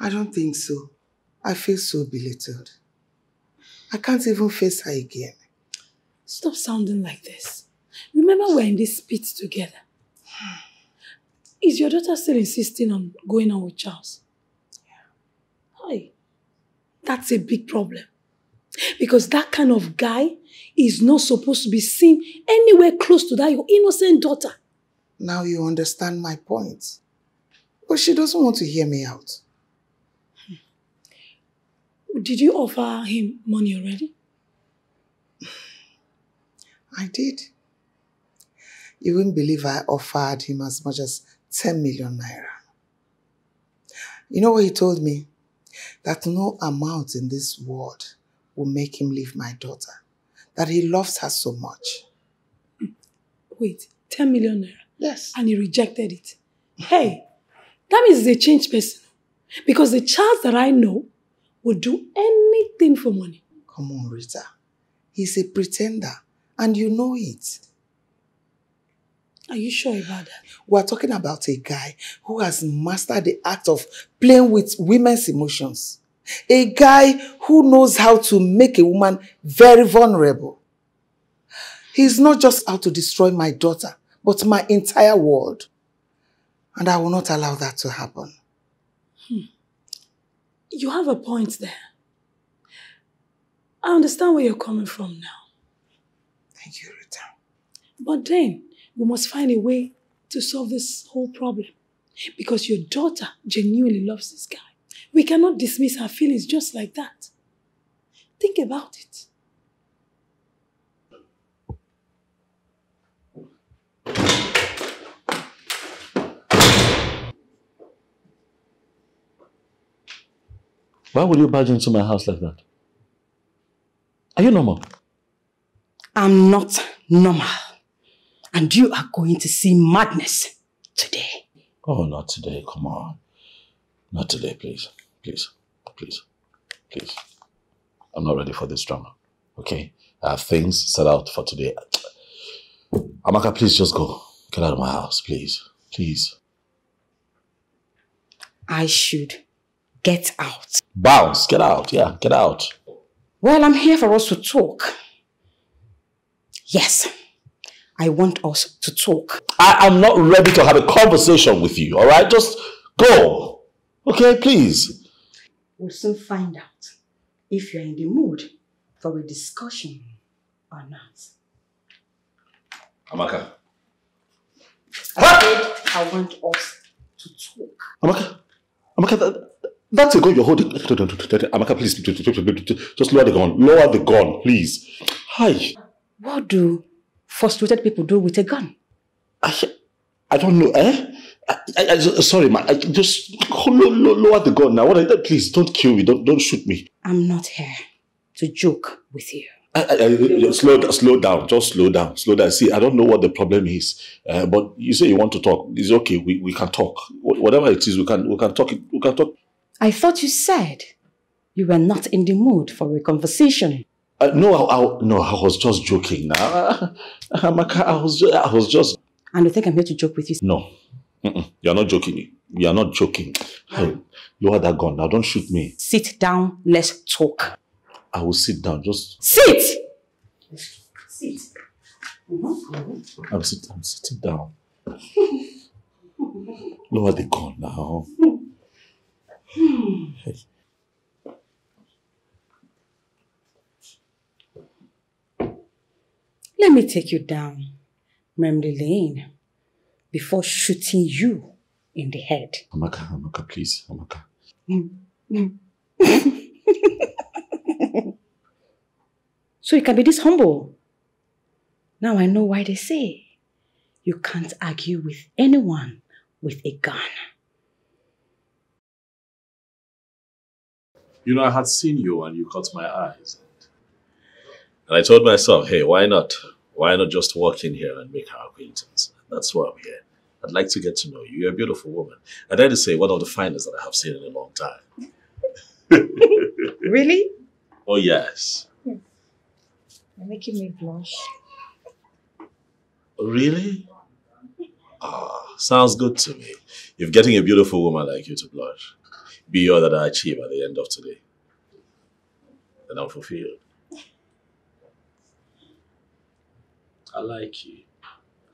I don't think so. I feel so belittled. I can't even face her again. Stop sounding like this. Remember we're in this pit together. Is your daughter still insisting on going on with Charles? Hi. That's a big problem. Because that kind of guy is not supposed to be seen anywhere close to that your innocent daughter. Now you understand my point. But she doesn't want to hear me out. Hmm. Did you offer him money already? I did. You wouldn't believe I offered him as much as 10 million naira. You know what he told me? That no amount in this world will make him leave my daughter. That he loves her so much. Wait, 10 million naira? Yes. And he rejected it. Hey, that means he's a changed person. Because the child that I know would do anything for money. Come on, Rita. He's a pretender, and you know it. Are you sure about that? We're talking about a guy who has mastered the act of playing with women's emotions. A guy who knows how to make a woman very vulnerable. He's not just out to destroy my daughter, but my entire world. And I will not allow that to happen. Hmm. You have a point there. I understand where you're coming from now. Thank you, Rita. But then, we must find a way to solve this whole problem. Because your daughter genuinely loves this guy. We cannot dismiss her feelings just like that. Think about it. Why would you barge into my house like that? Are you normal? I'm not normal. And you are going to see madness today. Oh, not today. Come on. Not today, please. Please. Please. Please. I'm not ready for this drama. Okay? I have things set out for today. Amaka, please just go. Get out of my house, please. Please. I should get out. Bounce. Get out. Yeah, get out. Well, I'm here for us to talk. Yes, I want us to talk. I am not ready to have a conversation with you, all right? Just go. Okay, please. We'll soon find out if you're in the mood for a discussion or not. Amaka. I said I want us to talk. Amaka. Amaka, that, that's a gun you're holding. Amaka, please, just lower the gun. Lower the gun, please. Hi. What do frustrated people do with a gun? I, I don't know, eh? I, I, I, sorry, man. I just lower, the gun now. What please, don't kill me. Don't, don't shoot me. I'm not here to joke with you. I, I, I, slow, slow down. Just slow down. Slow down. See, I don't know what the problem is, uh, but you say you want to talk. It's okay. We, we can talk. Whatever it is, we can we can talk. We can talk. I thought you said you were not in the mood for a conversation. Uh, no, I, I, no, I was just joking. Now, [LAUGHS] I was, just, I was just. And you think I'm here to joke with you? No, Mm -mm. you're not joking. You're not joking. Hey, lower that gun now. Don't shoot me. Sit down. Let's talk. I will sit down. Just sit. Sit. Mm -hmm. I'm, sit, I'm sitting down. [LAUGHS] Lower the gun now. Let me take you down memory lane before shooting you in the head. Amaka, Amaka, please, Amaka. so you can be this humble. Now I know why they say you can't argue with anyone with a gun. You know, I had seen you and you caught my eyes. And I told myself, hey, why not? Why not just walk in here and make our acquaintance? That's why I'm here. I'd like to get to know you. You're a beautiful woman. I dare to say one of the finest that I have seen in a long time. [LAUGHS] really? Oh, yes. You're making me blush. Really? Ah, sounds good to me. If getting a beautiful woman like you to blush be all that I achieve at the end of today, And I'm fulfilled. I like you.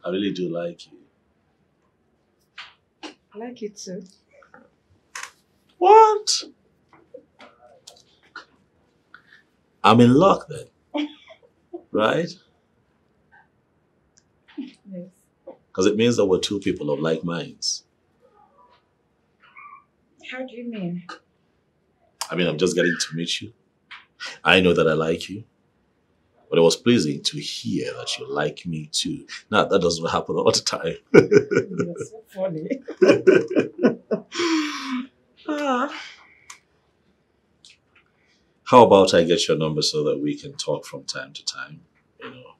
I really do like you. I like it too. What? I'm in luck then. [LAUGHS] right? Yes. Because it means that we're two people of like minds. How do you mean? I mean, I'm just getting to meet you. I know that I like you. But it was pleasing to hear that you like me too. Now, that doesn't happen all the time. You're so funny. [LAUGHS] ah. How about I get your number so that we can talk from time to time? You know,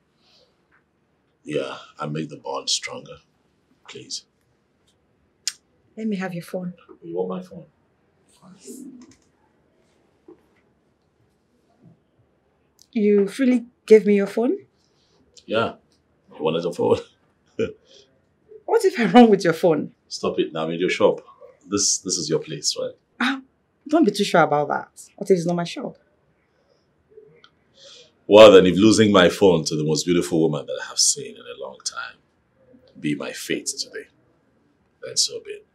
yeah, and make the bond stronger. Please. Let me have your phone. You want my phone? You really gave me your phone? Yeah. You wanted a phone? [LAUGHS] What if I'm wrong with your phone? Stop it now. I'm in your shop. This this is your place, right? Ah, don't be too sure about that. What if it's not my shop? Well, then, if losing my phone to the most beautiful woman that I have seen in a long time be my fate today, then so be it.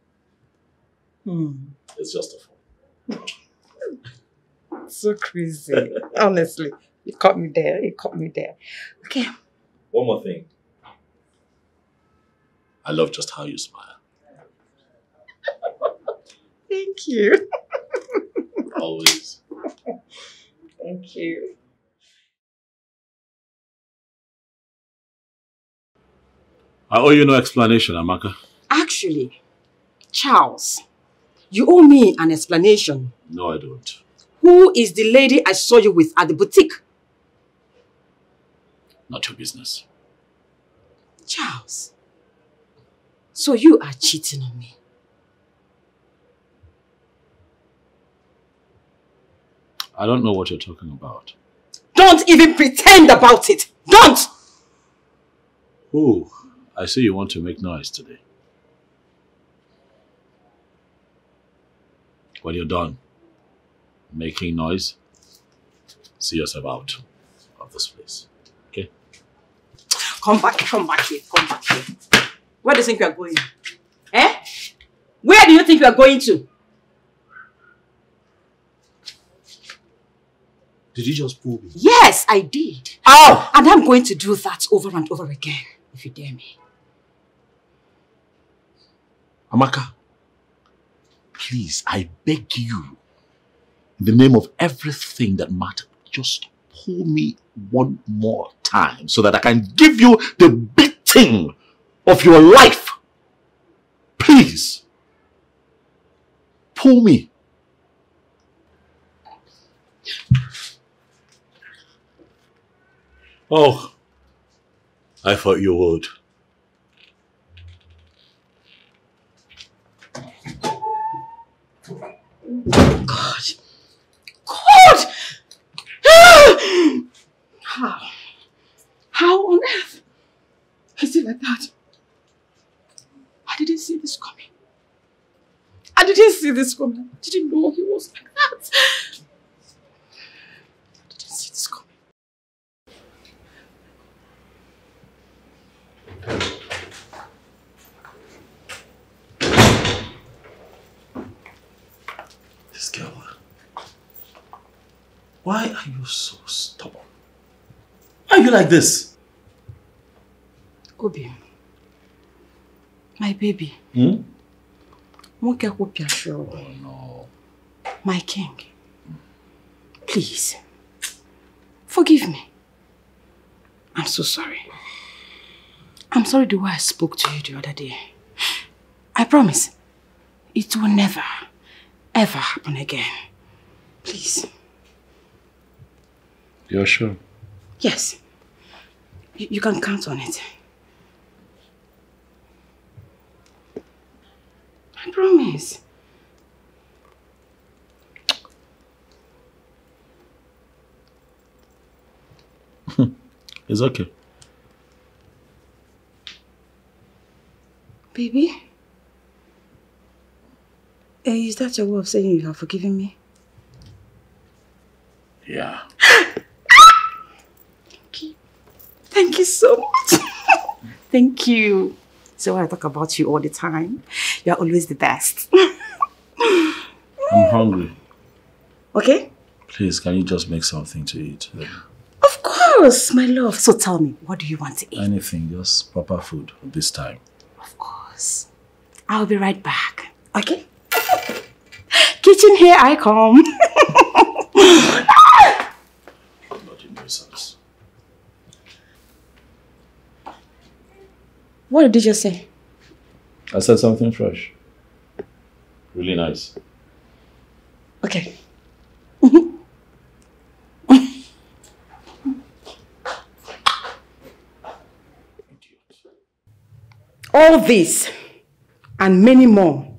Hmm. It's just a phone. [LAUGHS] So crazy. Honestly. You caught me there. You caught me there. Okay. One more thing. I love just how you smile. Thank you. [LAUGHS] Always. Thank you. I owe you no explanation, Amaka. Actually, Charles, you owe me an explanation. No, I don't. Who is the lady I saw you with at the boutique? Not your business. Charles, so you are cheating on me. I don't know what you're talking about. Don't even pretend about it. Don't! Ooh, I see you want to make noise today. When you're done making noise, see yourself out of this place. Okay? Come back, come back here, come back here. Where do you think you are going? Eh? Where do you think you are going to? Did you just pull me? Yes, I did. Oh! And I'm going to do that over and over again, if you dare me. Amaka, please, I beg you, in the name of everything that matters, just pull me one more time so that I can give you the beating of your life. Please. Pull me. Oh, I thought you would. God. God! How? How on earth is it like that? I didn't see this coming. I didn't see this coming. I didn't know he was like that. I didn't see this coming. This girl. Why are you so stubborn? Why are you like this? Obi, my baby, Hmm? Oh no. My king, please, forgive me. I'm so sorry. I'm sorry the way I spoke to you the other day. I promise, it will never, ever happen again. Please. You're sure? Yes. You, you can count on it. I promise. [LAUGHS] It's okay. Baby? Eh, is that your way of saying you have forgiven me? Yeah. [LAUGHS] Thank you so much. [LAUGHS] Thank you. So I talk about you all the time. You're always the best. I'm hungry. Okay? Please, can you just make something to eat? Of course, my love. So tell me, what do you want to eat? Anything, just proper food this time. Of course. I'll be right back. Okay? Kitchen here I come. [LAUGHS] Bloody nuisance. What did you just say? I said something fresh. Really nice. Okay. All this and many more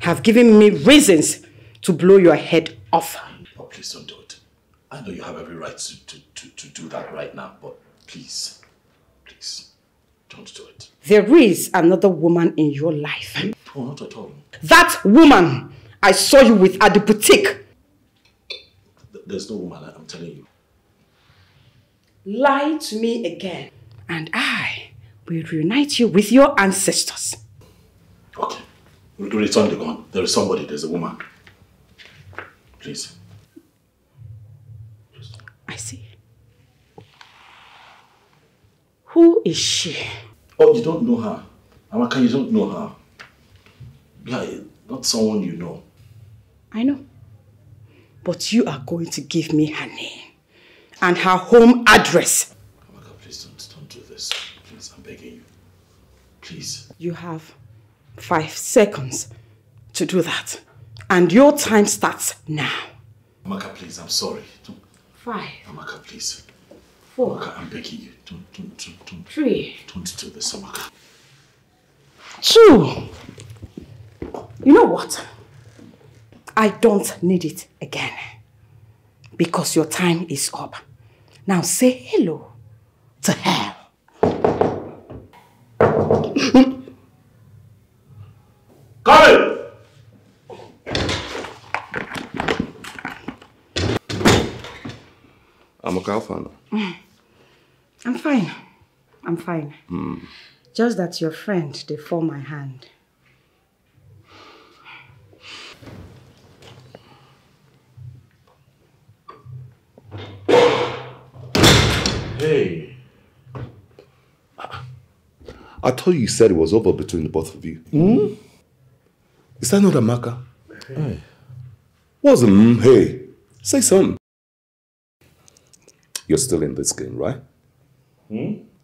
have given me reasons to blow your head off. Oh, please don't do it. I know you have every right to, to, to, to do that right now, but please, please, don't do it. There is another woman in your life. Oh, not at all. That woman I saw you with at the boutique. There's no woman, I'm telling you. Lie to me again, and I will reunite you with your ancestors. Okay. Re- Return the gun. There is somebody, there's a woman. Please. I see. Who is she? Oh, you don't know her. Amaka, you don't know her. Yeah, not someone you know. I know. But you are going to give me her name and her home address. Amaka, please don't, don't do this. Please, I'm begging you. Please. You have five seconds to do that. And your time starts now. Amaka, please, I'm sorry. Don't, Five, Amaka, please. four, Amaka, I'm begging you. Don't, don't, don't, don't, three, don't do this, Amaka. two. You know what? I don't need it again. Because your time is up. Now say hello to hell. Come I'm a Amaka mm. Alfano. I'm fine. I'm fine. Just that your friend, they fall my hand. Hey. I thought you said it was over between the both of you. Hmm? Is that not Amaka? Hey. What's a mm, hey? Say something. You're still in this game, right?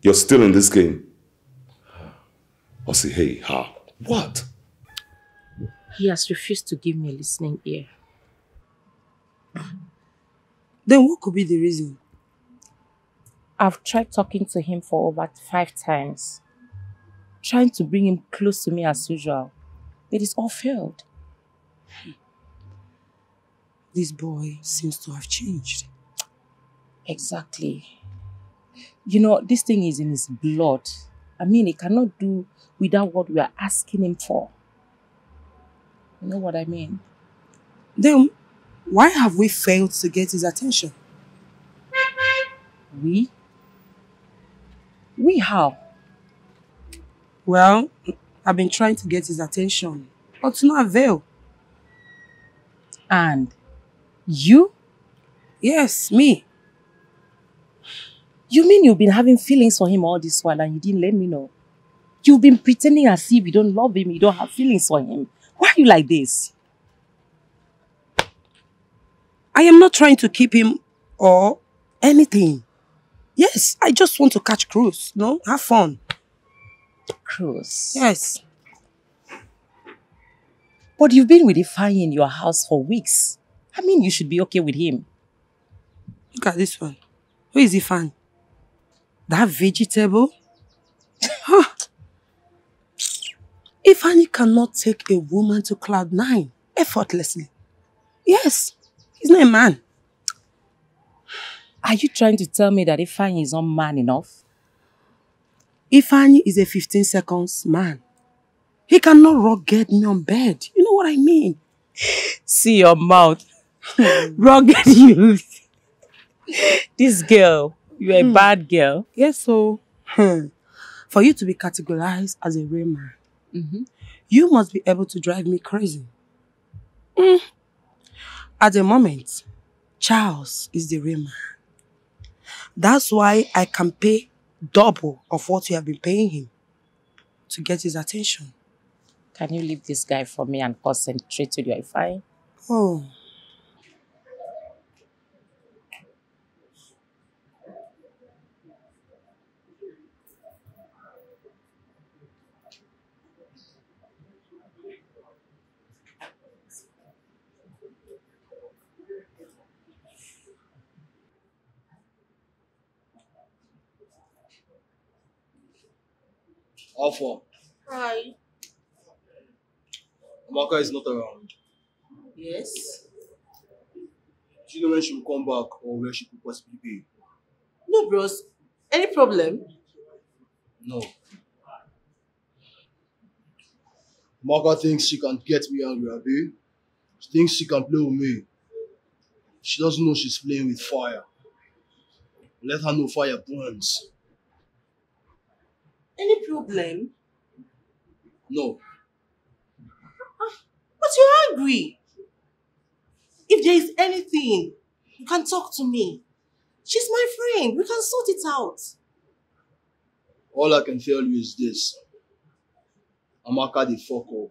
You're still in this game. Or say, hey, how? What? He has refused to give me a listening ear. Then what could be the reason? I've tried talking to him for over five times, trying to bring him close to me as usual. It is all failed. This boy seems to have changed. Exactly. You know, this thing is in his blood. I mean, he cannot do without what we are asking him for. You know what I mean? Then why have we failed to get his attention? We? We how? Well, I've been trying to get his attention, but to no avail. And you? Yes, me. You mean you've been having feelings for him all this while and you didn't let me know? You've been pretending as if you don't love him, you don't have feelings for him. Why are you like this? I am not trying to keep him or anything. Yes, I just want to catch cruise, no? Have fun. Cruise? Yes. But you've been with Ifeanyi in your house for weeks. I mean, you should be okay with him. Look at this one. Who is he fan? That vegetable? Huh. Ifeanyi cannot take a woman to cloud nine effortlessly. Yes, he's not a man. Are you trying to tell me that Ifeanyi is not man enough? Ifeanyi is a 15 seconds man. He cannot rugged me on bed. You know what I mean? See your mouth. [LAUGHS] Rugged youth. This girl, you're a Hmm. bad girl. Yes, so hmm, for you to be categorized as a real man, Mm-hmm. you must be able to drive me crazy. Mm. At the moment, Charles is the real man. That's why I can pay double of what you have been paying him to get his attention. Can you leave this guy for me and concentrate with your fine? Oh. Alpha, Hi. Amaka is not around. Yes. Do you know when she will come back or where she could possibly be? No, bros. Any problem? No. Amaka thinks she can get me angry, Abi. She thinks she can play with me. She doesn't know she's playing with fire. Let her know fire burns. Any problem? No. But you're angry. If there is anything, you can talk to me. She's my friend. We can sort it out. All I can tell you is this. Amaka the fuck up.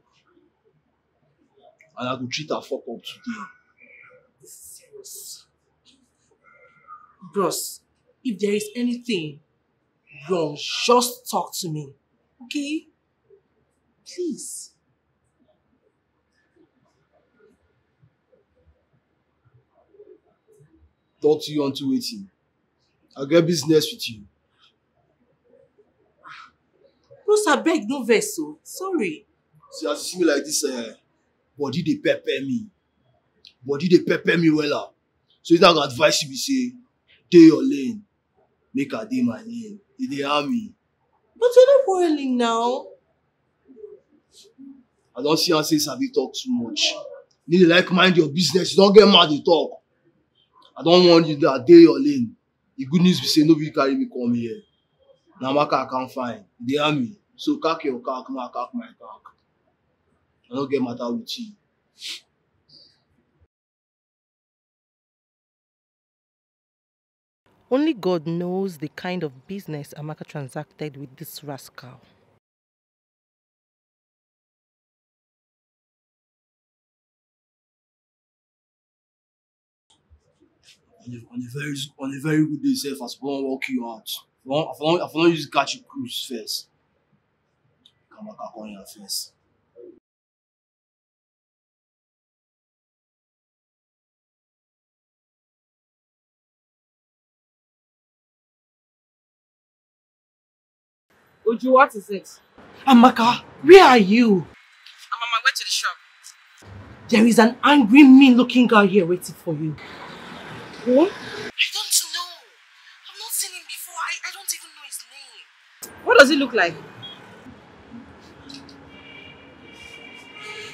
And I will treat her fuck up today. Serious. Bros, if there is anything wrong, just talk to me. Okay? Please. Talk to you until waiting. I get business with you. Bros, I beg no vessel. Sorry. See, as you see me like this, eh, body dey pepper me. Body dey pepper me wella. So wetin I go advise you be say, dey your lane, make I dey my lane. E dey harm me. But you're not quarreling now. I don see am say you sabi talk too much. You need to like mind your business. You don get mad dey talk. I don warn you that dey your lane. The good news be say no be you carry me come here. Na Amaka I can find. E dey harm me. So cack your cack, make I cack my cack. I no get matter with you. Only God knows the kind of business Amaka transacted with this rascal. on a, on a very on a very good day sef as wan work you out. I wan I wan use catch you cruise first. Back come here first. Uju, what is it? Amaka, where are you? I'm on my way to the shop. There is an angry, mean looking guy here waiting for you. Who? I don't know. I've not seen him before. I, I don't even know his name. What does he look like?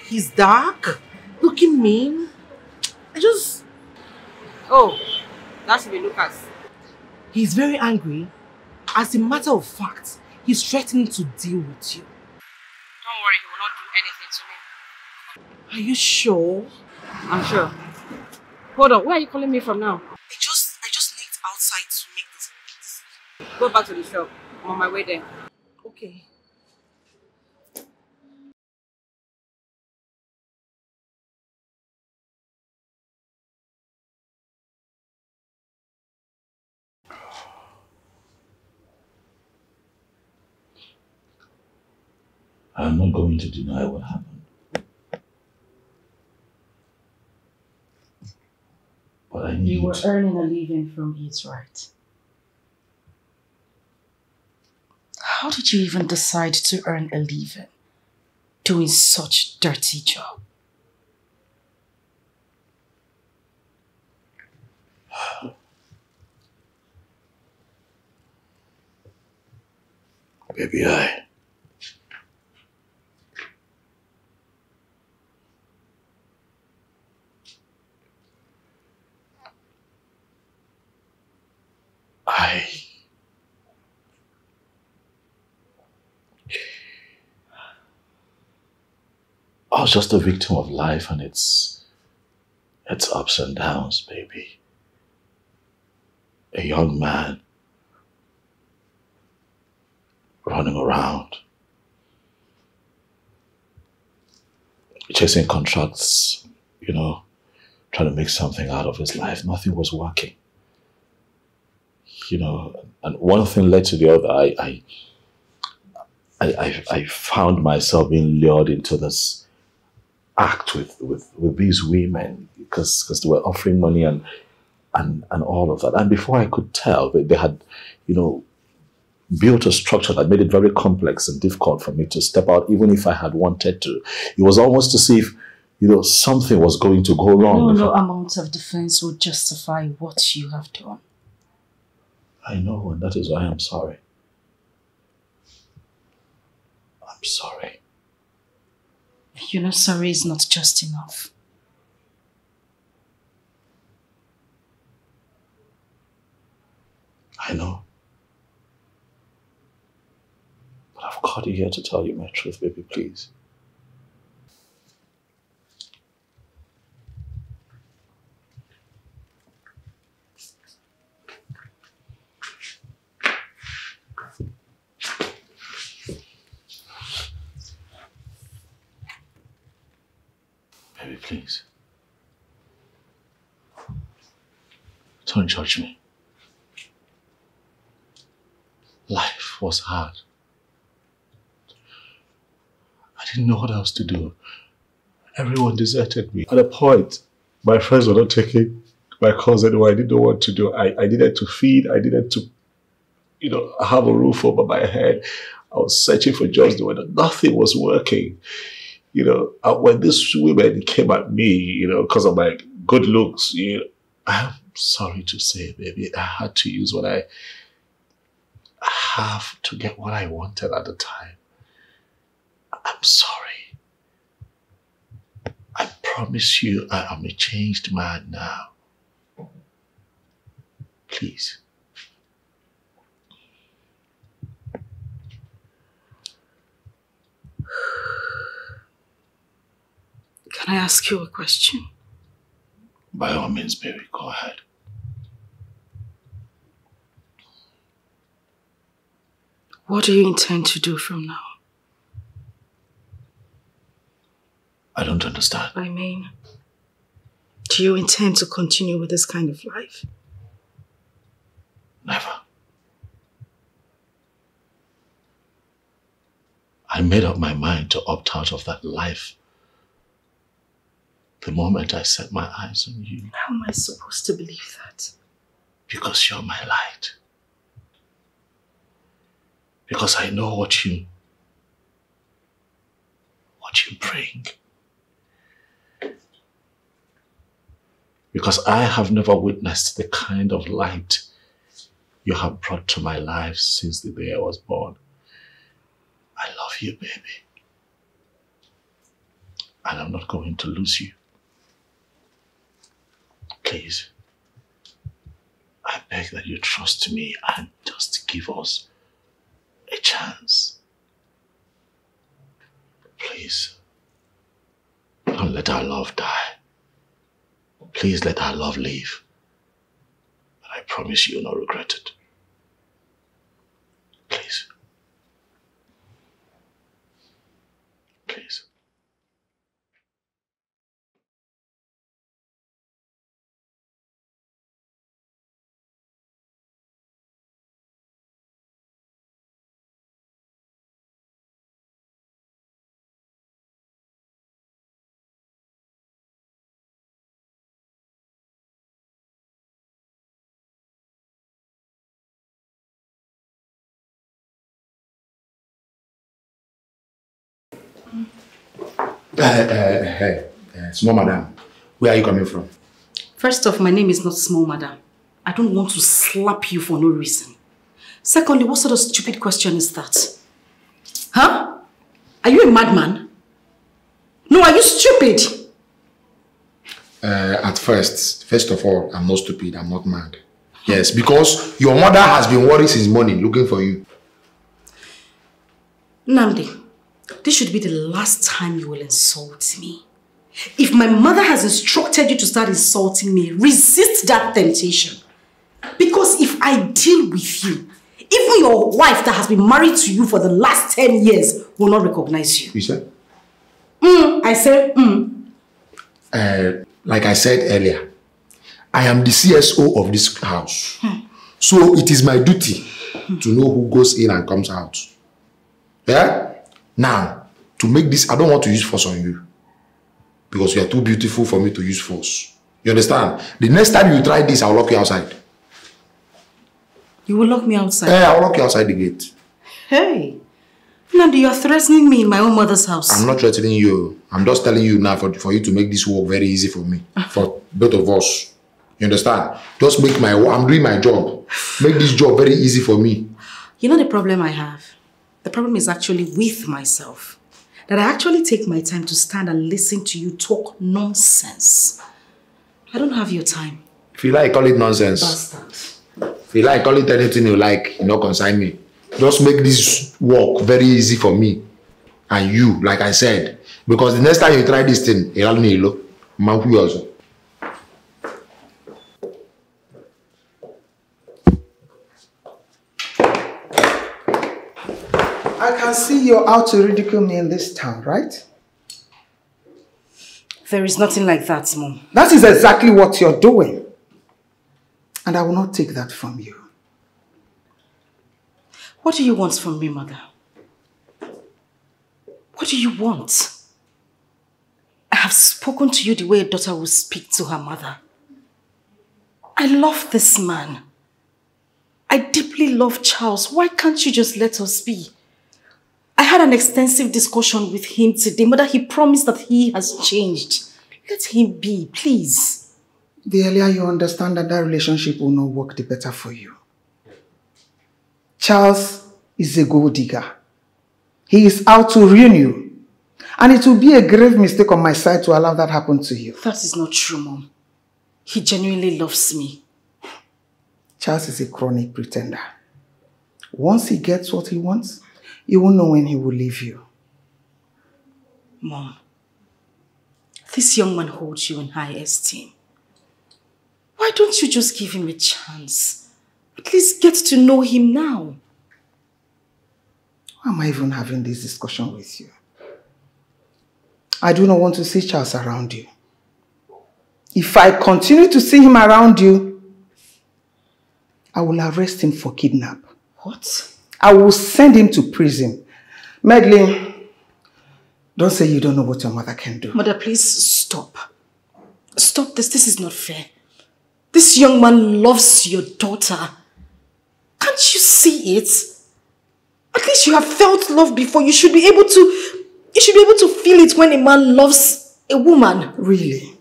He's dark, looking mean. I just. Oh, that should be Lucas. He's very angry. As a matter of fact, he's threatening to deal with you. Don't worry, he will not do anything to me. Are you sure? I'm sure. Hold on, where are you calling me from now? I just, I just nipped outside to make this. this. Go back to the shop. I'm on my way there. Okay. I'm not going to deny what happened. But I need You were earning a living from it, right? How did you even decide to earn a living doing such dirty job? [SIGHS] Baby, I. I. I was just a victim of life and its, its ups and downs, baby. A young man running around, chasing contracts, you know, trying to make something out of his life. Nothing was working. You know, and one thing led to the other. I, I, I, I, found myself being lured into this act with, with, with these women because because they were offering money and and and all of that. And before I could tell, they, they had, you know, built a structure that made it very complex and difficult for me to step out, even if I had wanted to. It was almost to see if, you know, something was going to go wrong. No, no I- amount of defense would justify what you have done. I know, and that is why I'm sorry. I'm sorry. You know, sorry is not just enough. I know. But I've called you here to tell you my truth, baby, please. Baby, please. Don't judge me. Life was hard. I didn't know what else to do. Everyone deserted me. At a point, my friends were not taking my calls anymore. I didn't know what to do. I, I needed to feed. I needed to, you know, have a roof over my head. I was searching for jobs. Nothing was working. You know, and when these women came at me, you know, because of my good looks, you know, I'm sorry to say, baby, I had to use what I have to get what I wanted at the time. I'm sorry. I promise you I am a changed man now. Please. Can I ask you a question? By all means, baby, go ahead. What do you intend to do from now? I don't understand. I mean, do you intend to continue with this kind of life? Never. I made up my mind to opt out of that life the moment I set my eyes on you How am I supposed to believe that? because you're my light. Because I know what you what you bring. Because I have never witnessed the kind of light you have brought to my life since the day I was born. I love you, baby. And I'm not going to lose you. Please, I beg that you trust me and just give us a chance. Please, don't let our love die. Please let our love live. And I promise you will not regret it. Please. Please. Uh, uh, hey, uh, small madam, where are you coming from? First off, my name is not Small Madam. I don't want to slap you for no reason. Secondly, what sort of stupid question is that? Huh? Are you a madman? No, are you stupid? Uh, at first, first of all, I'm not stupid. I'm not mad. Yes, because your mother has been worried since morning looking for you. Namdi, This should be the last time you will insult me. If my mother has instructed you to start insulting me, resist that temptation. Because if I deal with you, even your wife that has been married to you for the last 10 years will not recognize you. You said? Mm, I said, mm. Uh, like I said earlier, I am the CSO of this house. So it is my duty to know who goes in and comes out. Yeah? Now, to make this, I don't want to use force on you. Because you are too beautiful for me to use force. You understand? The next time you try this, I'll lock you outside. You will lock me outside. Eh, I'll lock you outside the gate. Hey, Namdi, you're threatening me in my own mother's house. I'm not threatening you. I'm just telling you now for, for you to make this work very easy for me. [LAUGHS] For both of us. You understand? Just make my I'm doing my job. Make this job very easy for me. You know the problem I have? The problem is actually with myself. That I actually take my time to stand and listen to you talk nonsense. I don't have your time. If you like, call it nonsense. Bastard. If you like, call it anything you like. You know, consign me. Just make this work very easy for me. And you, like I said. Because the next time you try this thing, it'll need you. Man, who. I can see you're out to ridicule me in this town, right? There is nothing like that, Mom. That is exactly what you're doing. And I will not take that from you. What do you want from me, Mother? What do you want? I have spoken to you the way a daughter will speak to her mother. I love this man. I deeply love Charles. Why can't you just let us be? I had an extensive discussion with him today. Mother, he promised that he has changed. Let him be, please. The earlier you understand that that relationship will not work, the better for you. Charles is a gold digger. He is out to ruin you. And it will be a grave mistake on my side to allow that happen to you. That is not true, Mom. He genuinely loves me. Charles is a chronic pretender. Once he gets what he wants, you won't know when he will leave you. Mom, this young man holds you in high esteem. Why don't you just give him a chance? At least get to know him now. Why am I even having this discussion with you? I do not want to see Charles around you. If I continue to see him around you, I will arrest him for kidnap. What? I will send him to prison. Madeline, don't say you don't know what your mother can do. Mother, please stop. Stop this. This is not fair. This young man loves your daughter. Can't you see it? At least you have felt love before. You should be able to you should be able to feel it when a man loves a woman. Really?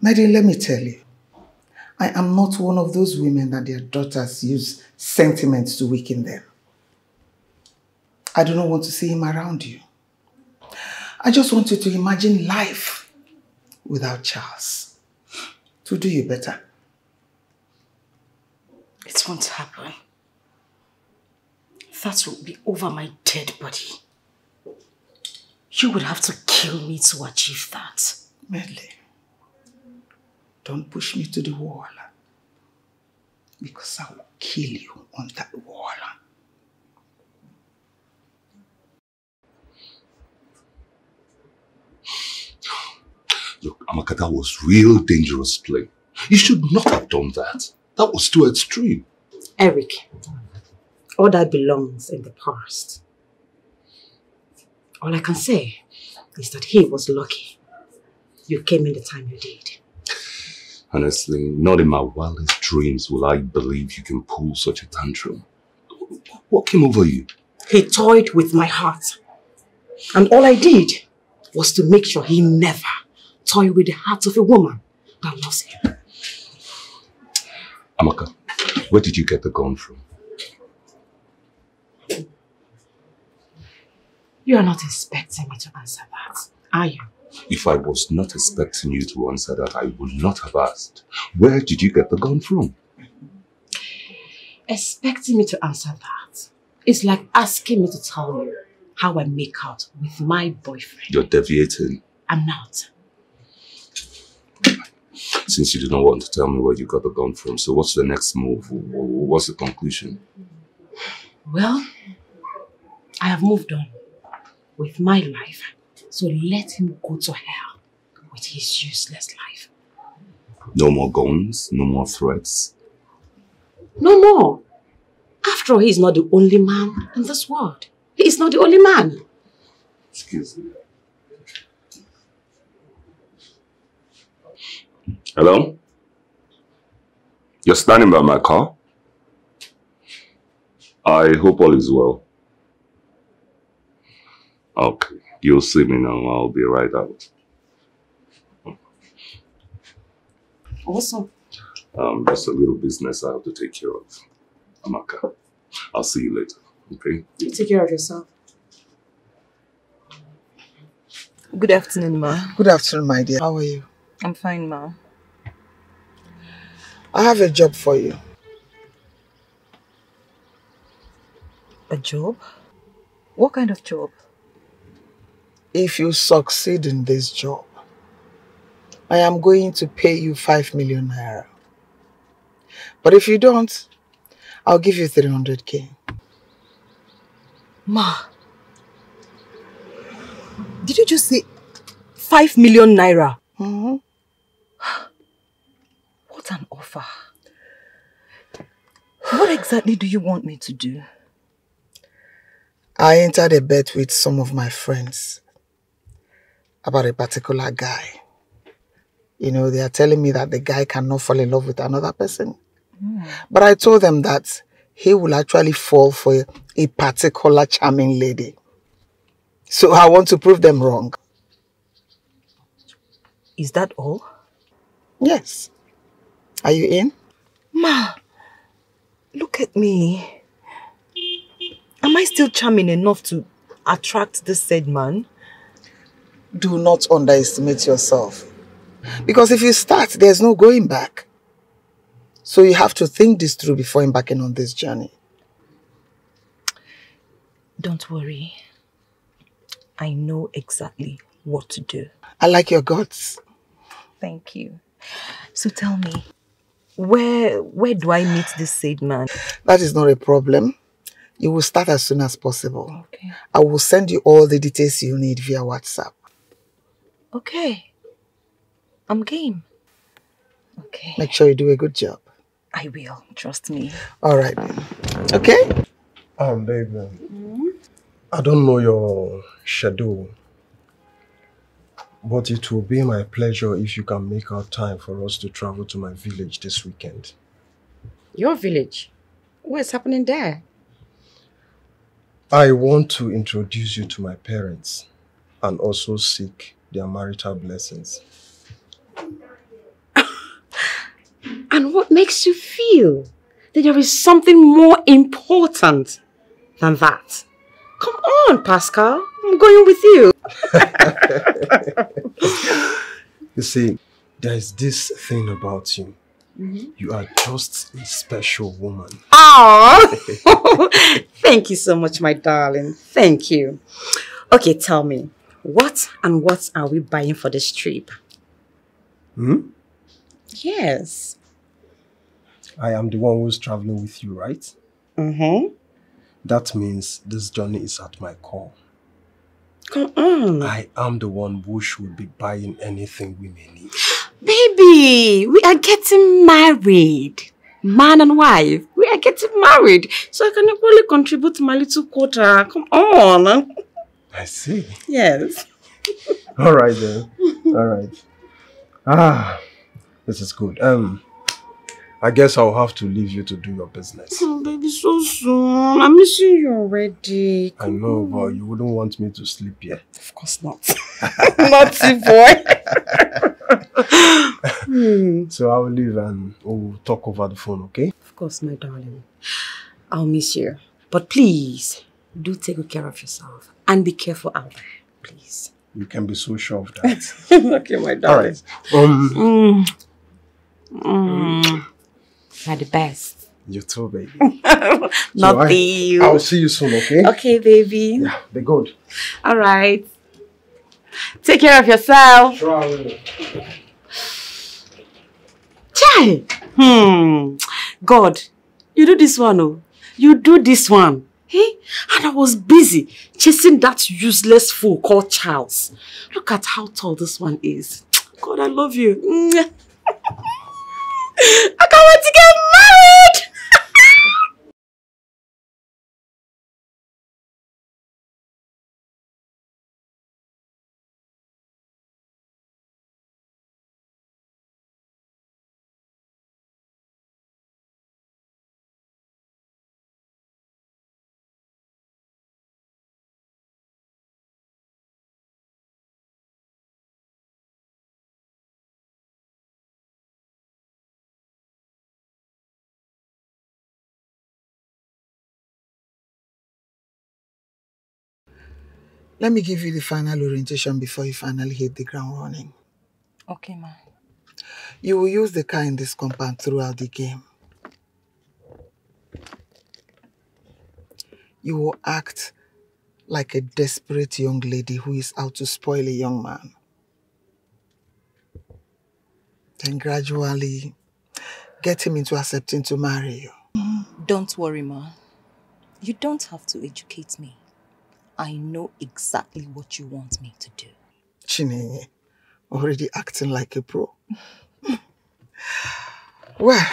Madeline, let me tell you. I am not one of those women that their daughters use sentiments to weaken them. I do not want to see him around you. I just want you to imagine life without Charles. To do you better. It won't happen. That will be over my dead body. You would have to kill me to achieve that. Medley, don't push me to the wall. Because I will kill you on that wall. Look, Amaka, that was real dangerous play. You should not have done that. That was too extreme. Eric, all that belongs in the past. All I can say is that he was lucky you came in the time you did. Honestly, not in my wildest dreams will I believe you can pull such a tantrum. What came over you? He toyed with my heart. And all I did was to make sure he never toy with the heart of a woman that loves him. Amaka, where did you get the gun from? You are not expecting me to answer that, are you? If I was not expecting you to answer that, I would not have asked. Where did you get the gun from? Expecting me to answer that is like asking me to tell you how I make out with my boyfriend. You're deviating. I'm not. Since you do not want to tell me where you got the gun from, so what's the next move? Wh- wh- What's the conclusion? Well, I have moved on with my life. So let him go to hell with his useless life. No more guns, no more threats. No more. After all, he is not the only man in this world. He is not the only man. Excuse me. Hello? You're standing by my car? I hope all is well. Okay, you'll see me now. I'll be right out. Awesome. Um, just a little business I have to take care of. Amaka, I'll see you later, okay? You take care of yourself. Good afternoon, ma. Good afternoon, my dear. How are you? I'm fine, ma. I have a job for you. A job? What kind of job? If you succeed in this job, I am going to pay you 5 million naira. But if you don't, I'll give you 300k. Ma. Did you just say five million naira? Mm-hmm. [SIGHS] What an offer. What exactly do you want me to do? I entered a bet with some of my friends about a particular guy. You know, they are telling me that the guy cannot fall in love with another person. Hmm. But I told them that he will actually fall for a particular charming lady. So I want to prove them wrong. Is that all? Yes. Are you in? Ma, look at me. Am I still charming enough to attract this said man? Do not underestimate yourself. Because if you start, there's no going back. So you have to think this through before embarking on this journey. Don't worry. I know exactly what to do. I like your guts. Thank you. So tell me, where where do I meet this said man? That is not a problem. You will start as soon as possible. Okay. I will send you all the details you need via WhatsApp. Okay. I'm game. Okay. Make sure you do a good job. I will. Trust me. All right. then. Okay? Um, baby, I don't know your schedule, but it will be my pleasure if you can make out time for us to travel to my village this weekend. Your village? What's happening there? I want to introduce you to my parents and also seek their marital blessings. [LAUGHS] And what makes you feel that there is something more important than that? Come on, Pascal. I'm going with you. [LAUGHS] You see, there is this thing about you. Mm-hmm. You are just a special woman. Oh, [LAUGHS] thank you so much, my darling. Thank you. Okay, tell me, what and what are we buying for this trip? Hmm? Yes. I am the one who's traveling with you, right? Mm-hmm. That means this journey is at my call. Come on. I am the one who should be buying anything we may need. [GASPS] Baby, we are getting married. Man and wife, we are getting married. So I can equally contribute my little quota. Come on. [LAUGHS] I see. Yes. [LAUGHS] All right then. All right. Ah, this is good. Um, I guess I'll have to leave you to do your business. Oh, baby, so soon. I'm missing you already. I know, but you wouldn't want me to sleep here. Of course not. [LAUGHS] Naughty boy. Hmm. So I'll leave and we'll talk over the phone, okay? Of course, my darling. I'll miss you. But please, do take good care of yourself. And be careful out there, please. You can be so sure of that. [LAUGHS] okay, my darling. right. Um, Mm. Mm. You're the best. You too, baby. [LAUGHS] Not I, you. I will see you soon, okay? Okay, baby. Yeah, be good. All right. Take care of yourself. Sure I will. Chai! Hmm. God, you do this one, oh. You do this one. Hey, and I was busy chasing that useless fool called Charles. Look at how tall this one is. God, I love you. [LAUGHS] I can't wait to get married! Let me give you the final orientation before you finally hit the ground running. Okay, ma. You will use the car in this compound throughout the game. You will act like a desperate young lady who is out to spoil a young man. Then gradually get him into accepting to marry you. Don't worry, ma. You don't have to educate me. I know exactly what you want me to do. Chinenye, already acting like a pro. well,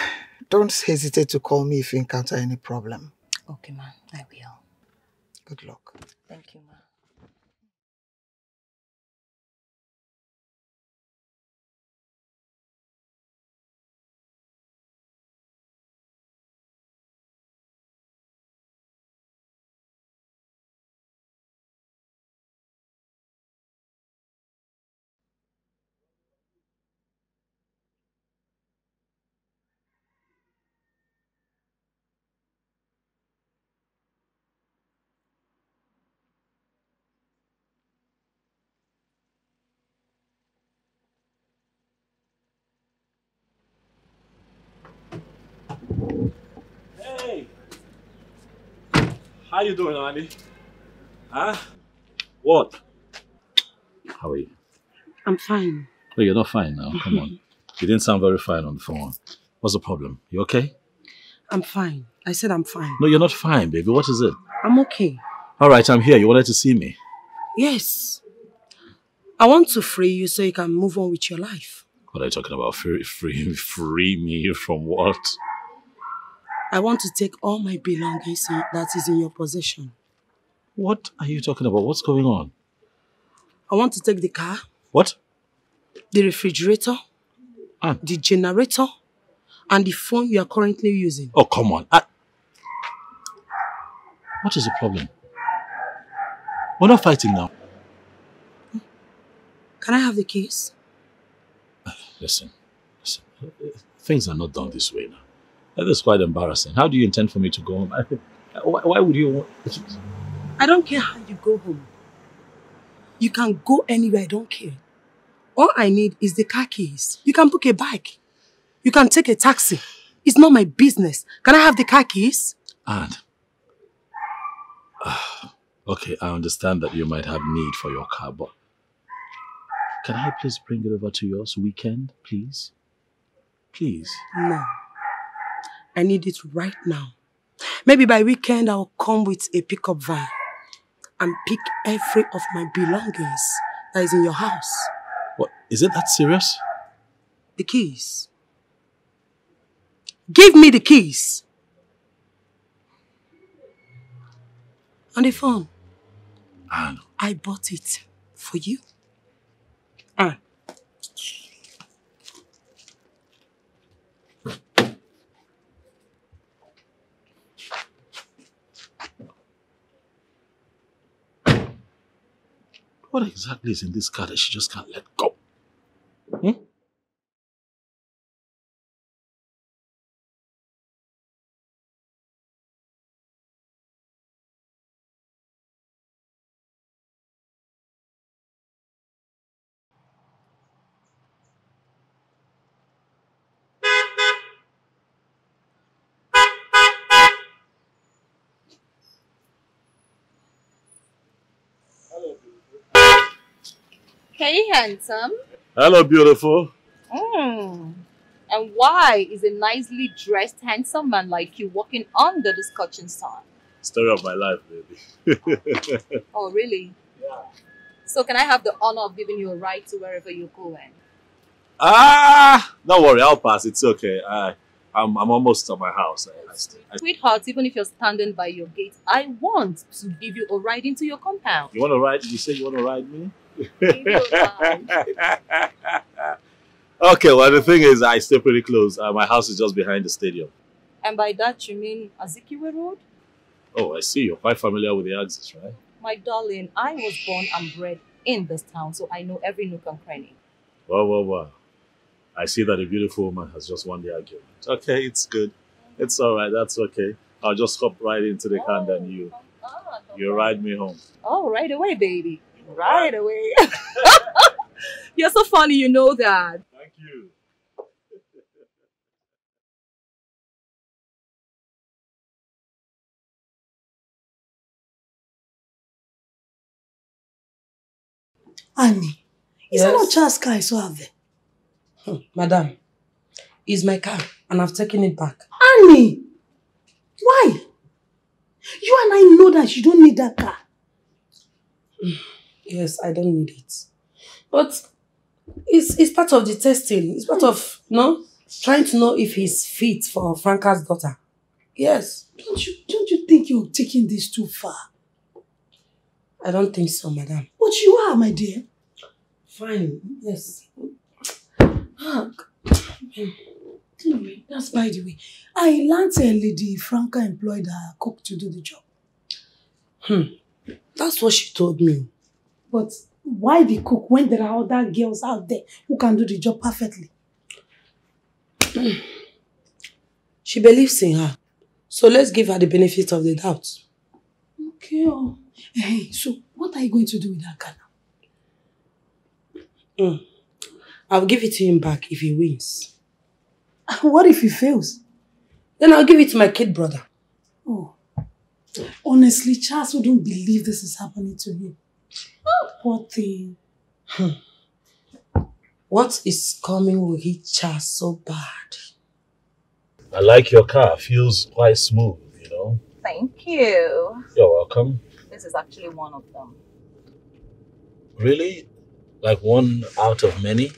don't hesitate to call me if you encounter any problem. Okay, ma. I will. Good luck. Thank you, ma. How are you doing, Andy? Huh? What? How are you? I'm fine. Oh, you're not fine now. Come on. [LAUGHS] You didn't sound very fine on the phone. What's the problem? You okay? I'm fine. I said I'm fine. No, you're not fine, baby. What is it? I'm okay. All right, I'm here. You wanted to see me. Yes. I want to free you so you can move on with your life. What are you talking about? Free, free, [LAUGHS] free me from what? I want to take all my belongings that is in your possession. What are you talking about? What's going on? I want to take the car, What? the refrigerator, the generator, and the phone you are currently using. Oh, come on. I... What is the problem? We're not fighting now. Can I have the keys? [SIGHS] Listen, listen. Things are not done this way now. That is quite embarrassing. How do you intend for me to go home? I, why, why would you want... I don't care how you go home. You can go anywhere, I don't care. All I need is the car keys. You can book a bike. You can take a taxi. It's not my business. Can I have the car keys? And ah, okay, I understand that you might have need for your car, but can I please bring it over to yours weekend, please? Please. No. I need it right now. Maybe by weekend I'll come with a pickup van and pick every of my belongings that is in your house. What is it that serious? The keys. Give me the keys. And the phone. Anne. I bought it for you. Anne. What exactly is in this car that she just can't let go? Hey, handsome. Hello, beautiful. Mm. And why is a nicely dressed, handsome man like you walking under the scorching sun? Story of my life, baby. [LAUGHS] Oh, really? Yeah. So can I have the honor of giving you a ride to wherever you're going? ah, don't worry, I'll pass. It's okay. I, I'm, I'm almost at my house. I, I. I, Sweetheart, even if you're standing by your gate, I want to give you a ride into your compound. you want to ride? You say you want to ride me? [LAUGHS] okay, well, the thing is, I stay pretty close. Uh, my house is just behind the stadium. And by that you mean Azikiwe Road? Oh, I see. You're quite familiar with the axis, right? My darling, I was born and bred in this town, so I know every nook and cranny. Wow, wow, wow. I see that a beautiful woman has just won the argument. Okay, it's good. It's all right. That's okay. I'll just hop right into the car and then you, you ride me home. Oh, right away, baby. Right away. [LAUGHS] You're so funny, you know that. Thank you. Annie, is that not Charles' car I saw out there? Hmm, Madam, it's my car and I've taken it back. Annie! Why? You and I know that you don't need that car. Yes, I don't need it. But it's, it's part of the testing. It's part of, no, trying to know if he's fit for Franca's daughter. Yes. Don't you, don't you think you're taking this too far? I don't think so, madam. But you are, my dear. Fine, yes. Ah, Anyway, that's by the way. I learned a lady Franca employed her cook to do the job. Hmm. That's what she told me. But why the cook when there are other girls out there who can do the job perfectly? [CLEARS THROAT] She believes in her. So let's give her the benefit of the doubt. Okay. Oh. Hey, so what are you going to do with that car Hmm. I'll give it to him back if he wins. [LAUGHS] What if he fails? Then I'll give it to my kid brother. Oh. Honestly, Charles wouldn't believe this is happening to him. Poor thing. Hmm. What is coming will hit Charles so bad. I like your car. Feels quite smooth, you know. Thank you. You're welcome. This is actually one of them. Really? Like one out of many?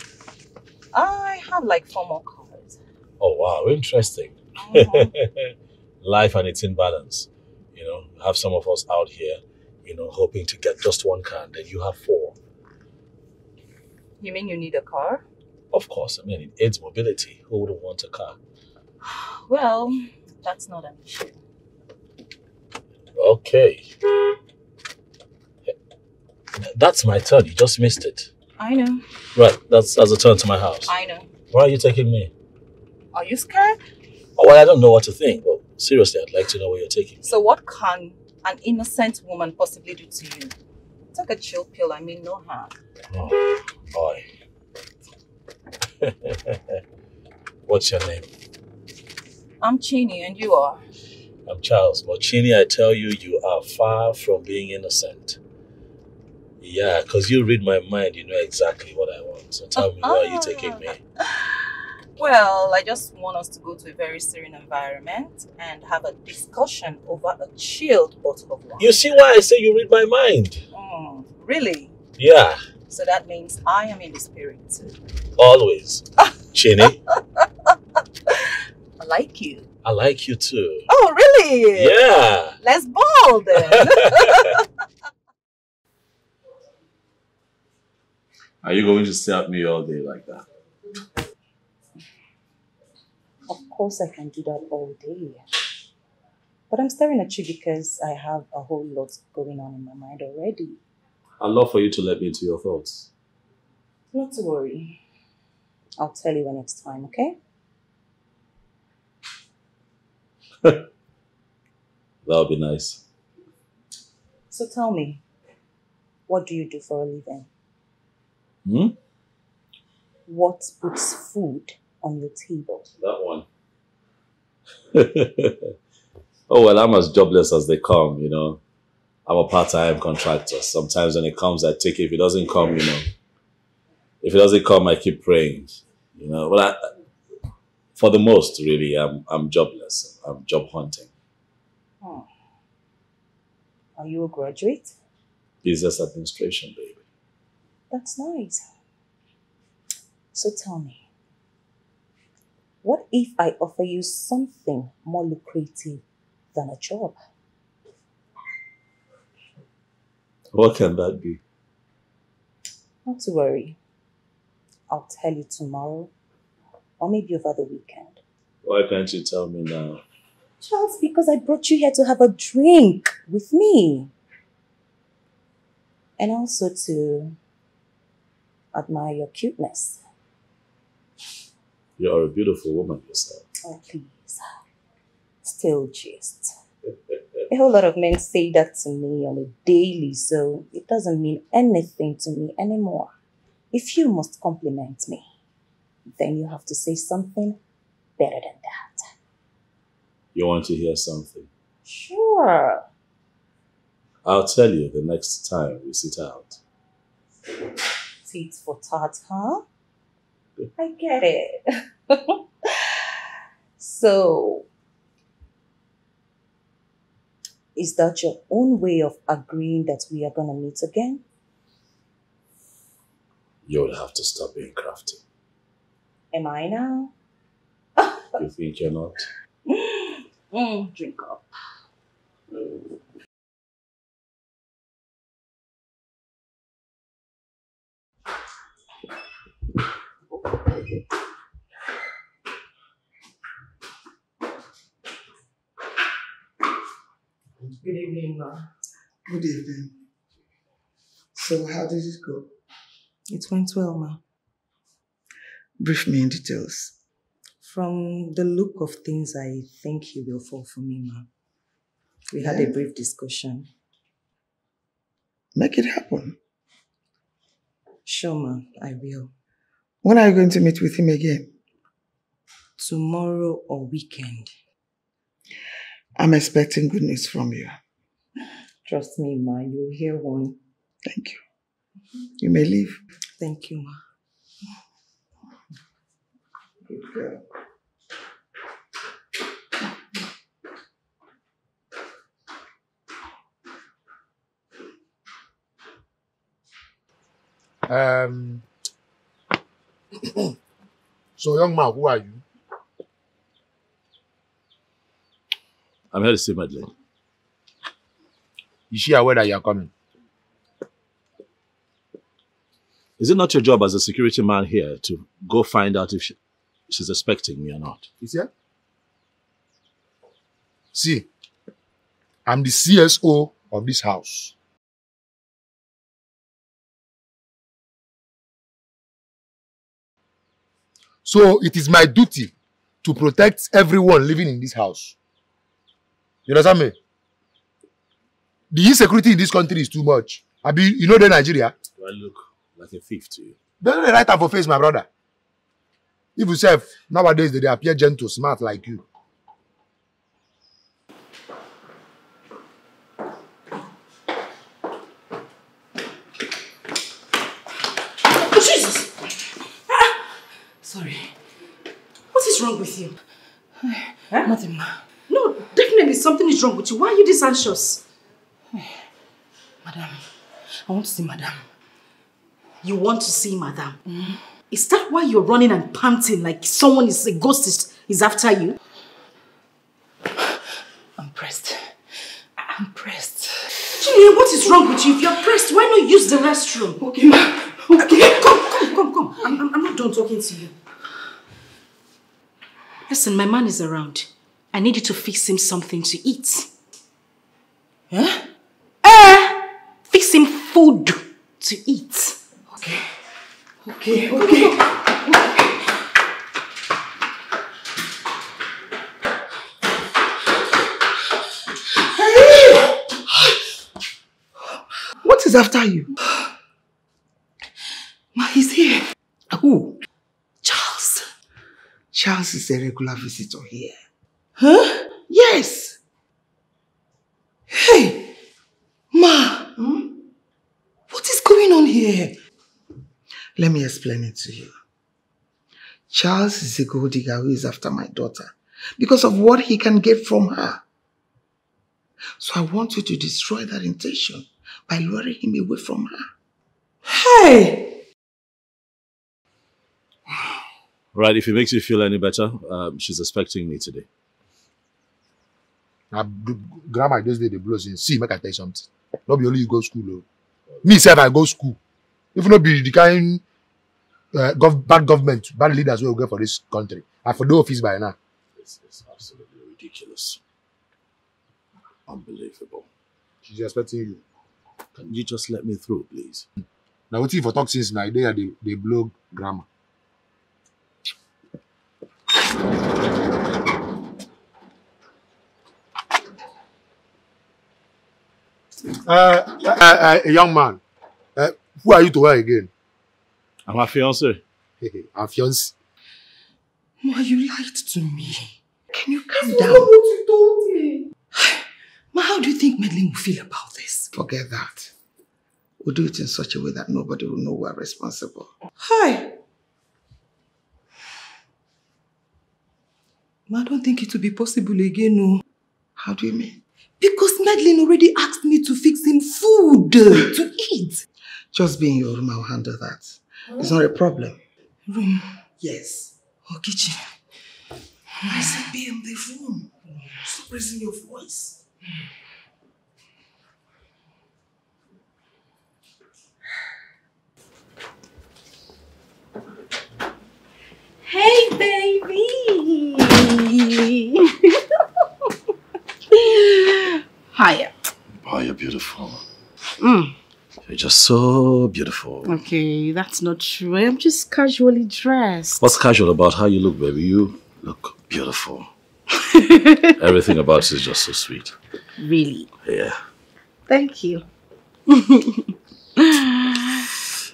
I have like four more cars. Oh, wow. Interesting. Uh-huh. [LAUGHS] Life and its imbalance. You know, have some of us out here, you know, hoping to get just one car, and then you have four. You mean you need a car? Of course, I mean, it aids mobility. Who wouldn't want a car? Well, that's not an issue. Okay. That's my turn. You just missed it. I know. Right, that's that's a turn to my house. I know. Why are you taking me? Are you scared? Oh, well, I don't know what to think, but seriously, I'd like to know where you're taking me. So what can an innocent woman possibly do to you? Take a chill pill, I mean no harm. Oh, boy. [LAUGHS] What's your name? I'm Chini and you are. I'm Charles. But Chini, I tell you, you are far from being innocent. Yeah, because you read my mind, you know exactly what I want. So tell me, where are you taking me? [LAUGHS] Well, I just want us to go to a very serene environment and have a discussion over a chilled bottle of wine. You see why I say you read my mind? Mm, really? Yeah, So that means I am in the spirit. too. always. [LAUGHS] Chini, I like you. I like you too. Oh, really? Yeah. Let's ball then. [LAUGHS] Are you going to stay at me all day like that? of course, I can do that all day. But I'm staring at you because I have a whole lot going on in my mind already. I'd love for you to let me into your thoughts. Not to worry. I'll tell you when it's time, okay? [LAUGHS] That would be nice. So tell me, what do you do for a living? Hmm? What puts food on your table? That one. [LAUGHS] oh, well, I'm as jobless as they come, you know. I'm a part time contractor. Sometimes when it comes, I take it. If it doesn't come, you know, If it doesn't come, I keep praying. You know, but I, for the most, really, I'm I'm jobless. I'm job hunting. Oh. Are you a graduate? Business administration, baby. That's nice. So tell me, what if I offer you something more lucrative than a job? What can that be? Not to worry. I'll tell you tomorrow or maybe over the weekend. Why can't you tell me now? Charles, because I brought you here to have a drink with me. And also to admire your cuteness. You're a beautiful woman yourself. Oh, please. Still just. A whole lot of men say that to me on a daily, so it doesn't mean anything to me anymore. If you must compliment me, then you have to say something better than that. You want to hear something? Sure. I'll tell you the next time we sit out. Tit for tat, huh? I get it. [LAUGHS] so, is that your own way of agreeing that we are going to meet again? You would have to stop being crafty. Am I now? [LAUGHS] You think you're not? [LAUGHS] Mm, drink up. Good evening, ma. Good evening. So, how did it go? It went well, ma. Brief me in details. From the look of things, I think he will fall for me, ma. We had a brief discussion. Make it happen. Sure, ma, I will. When are you going to meet with him again? Tomorrow or weekend. I'm expecting good news from you. Trust me, ma, you'll hear one. Thank you. You may leave. Thank you, ma. Good girl. Um, [COUGHS] so, young man, who are you? I'm here to see Madeline. Is she aware that you are coming? Is it not your job as a security man here to go find out if she, she's expecting me or not? Is here? See, I'm the CSO of this house. So it is my duty to protect everyone living in this house. You understand me? The insecurity in this country is too much. I be, you know the Nigeria? I look like a thief to you? Don't right time for face, my brother. If you say nowadays they appear gentle, smart like you. Wrong with you? Eh? Nothing, ma. No, definitely something is wrong with you. Why are you this anxious? Madam, I want to see Madam. You want to see Madame? Mm-hmm. Is that why you're running and panting like someone is a ghost is, is after you? I'm pressed. I'm pressed. Julian, what is wrong with you? If you're pressed, why not use the restroom? Okay, ma. Okay, come, come, come, come. I'm, I'm not done talking to you. Listen, my man is around. I need you to fix him something to eat. Huh? Eh? Fix him food to eat. Okay. Okay, okay. What is after you? Ma, he's here. Who? Charles. Charles is a regular visitor here. Huh? Yes. Hey, Ma. Hmm? What is going on here? Let me explain it to you. Charles is a gold digger who is after my daughter because of what he can get from her. So I want you to destroy that intention by luring him away from her. Hey! Right, if it makes you feel any better, um, she's expecting me today. b- grandma just dey dey blow say see make i tell you something Not be only you go school o me sef i go school if no be the kind uh, gov bad government bad leaders we get for this country i for dey office by now. It's, it's absolutely ridiculous. Unbelievable. she's expecting you. Can you just let me through, please? Now, wetin you for talk since dey here dey dey blow grandma. Uh, uh, uh, a young man, uh, who are you to her again? I'm her fiance. Her fiance. Ma, you lied to me. Can you calm That's down? not what you told me. Ma, how do you think Madeline will feel about this? Forget that. We'll do it in such a way that nobody will know we're responsible. Hi. I don't think it will be possible again, no. How do you mean? Because Madeline already asked me to fix him food to eat. Just be in your room, I'll handle that. It's not a problem. Room. Yes. Or kitchen. I said be in the room. Stop raising your voice. Hey, baby. [LAUGHS] Hiya. You're beautiful. Mm. You're just so beautiful. Okay, that's not true. I'm just casually dressed. What's casual about how you look, baby? You look beautiful. [LAUGHS] Everything about you is just so sweet. Really? Yeah. Thank you. [LAUGHS]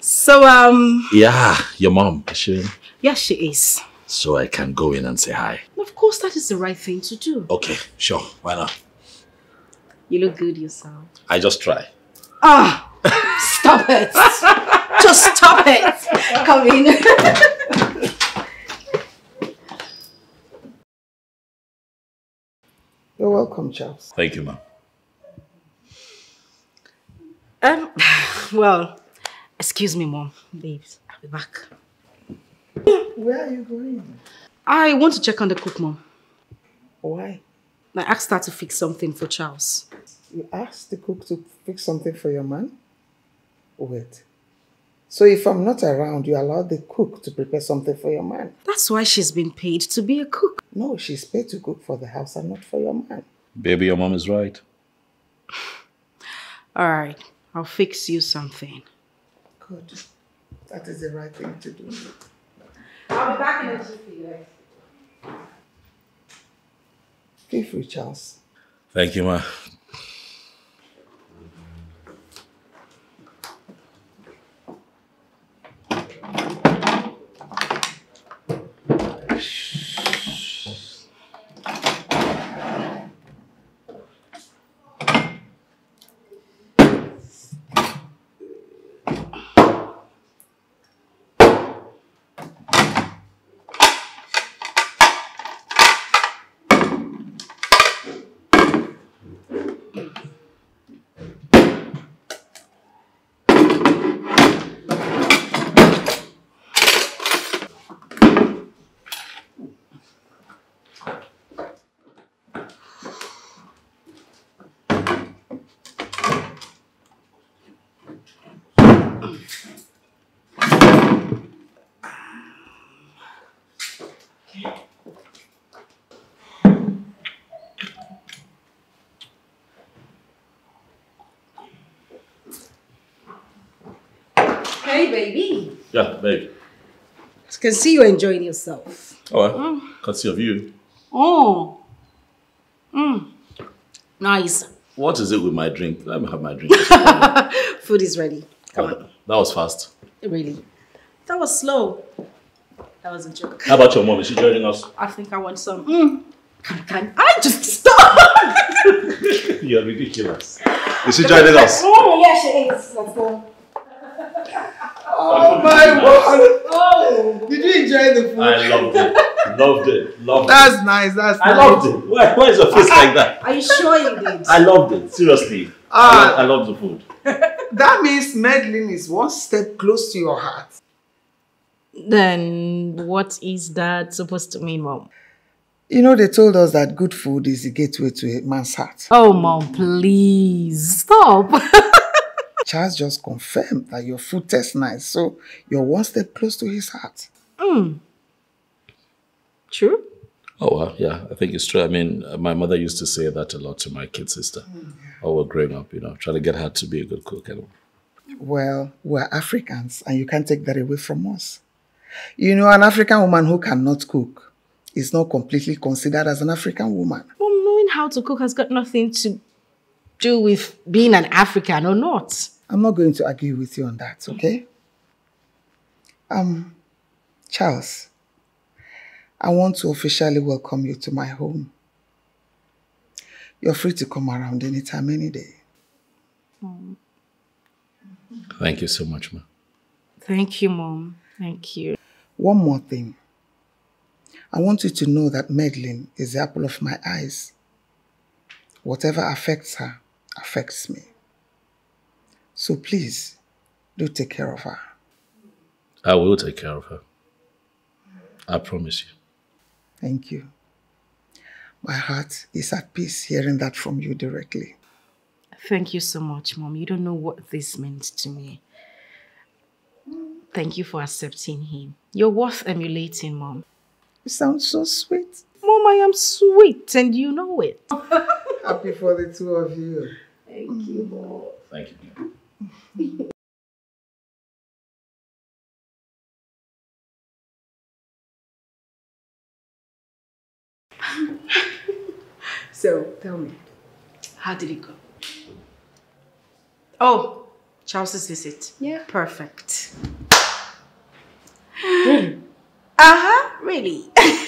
so, um, Yeah, your mom, is she? Yes, she is. So I can go in and say hi. Of course, that is the right thing to do. Okay, sure. Why not? You look good yourself. I just try. Ah! Stop it! [LAUGHS] Just stop it! Come in. You're welcome, Charles. Thank you, ma'am. um, [SIGHS] well, excuse me, mom. Babes, I'll be back. Where are you going? I want to check on the cook, mom. Why? I asked her to fix something for Charles. You asked the cook to fix something for your man? Wait. So if I'm not around, you allow the cook to prepare something for your man? That's why she's been paid to be a cook. No, she's paid to cook for the house and not for your man. Baby, your mom is right. [SIGHS] All right, I'll fix you something. Good. That is the right thing to do. I'll be back in a jiffy, guys. Feel free, Charles. Thank you, ma. Hey, baby. Yeah, babe. I can see you enjoying yourself. Oh, can see of you. Oh. Mm. Nice. What is it with my drink? Let me have my drink. [LAUGHS] Food is ready. Come on. That was fast. Really. That was slow. That was a joke. How about your mom? Is she joining us? I think I want some. Mm. Can, can I just stop? [LAUGHS] You're ridiculous. Is she joining us? Oh, [LAUGHS] yeah, she is. Let's go. Oh did you enjoy the food? I loved it. Loved it. Loved That's it. That's nice. That's I nice. loved it. Why, why is your face like that? Are you sure you did? I loved it. Seriously. Ah. I, love, I love the food. [LAUGHS] That means Madeline is one step close to your heart. Then what is that supposed to mean, Mom? You know, they told us that good food is the gateway to a man's heart. Oh, Mom, please stop. [LAUGHS] Charles just confirmed that your food tastes nice, so you're one step close to his heart. Hmm. True. Oh, well, yeah, I think it's true. I mean, uh, my mother used to say that a lot to my kid sister. Oh, we're growing up, you know, trying to get her to be a good cook. And Well, we're Africans, and you can't take that away from us. You know, an African woman who cannot cook is not completely considered as an African woman. Mom, knowing how to cook has got nothing to do with being an African or not. I'm not going to argue with you on that, okay? Um, Charles, I want to officially welcome you to my home. You're free to come around anytime, any day. Thank you so much, ma. Thank you, Mom. Thank you. One more thing. I want you to know that Madeline is the apple of my eyes. Whatever affects her affects me. So please, do take care of her. I will take care of her. I promise you. Thank you. My heart is at peace hearing that from you directly. Thank you so much, Mom. You don't know what this meant to me. Thank you for accepting him. You're worth emulating, Mom. You sound so sweet. Mom, I am sweet and you know it. [LAUGHS] Happy for the two of you. Thank you, Mom. Thank you. So tell me, how did it go? Oh, Charles's visit. Yeah. Perfect. Really? [GASPS] Uh-huh, really. [LAUGHS]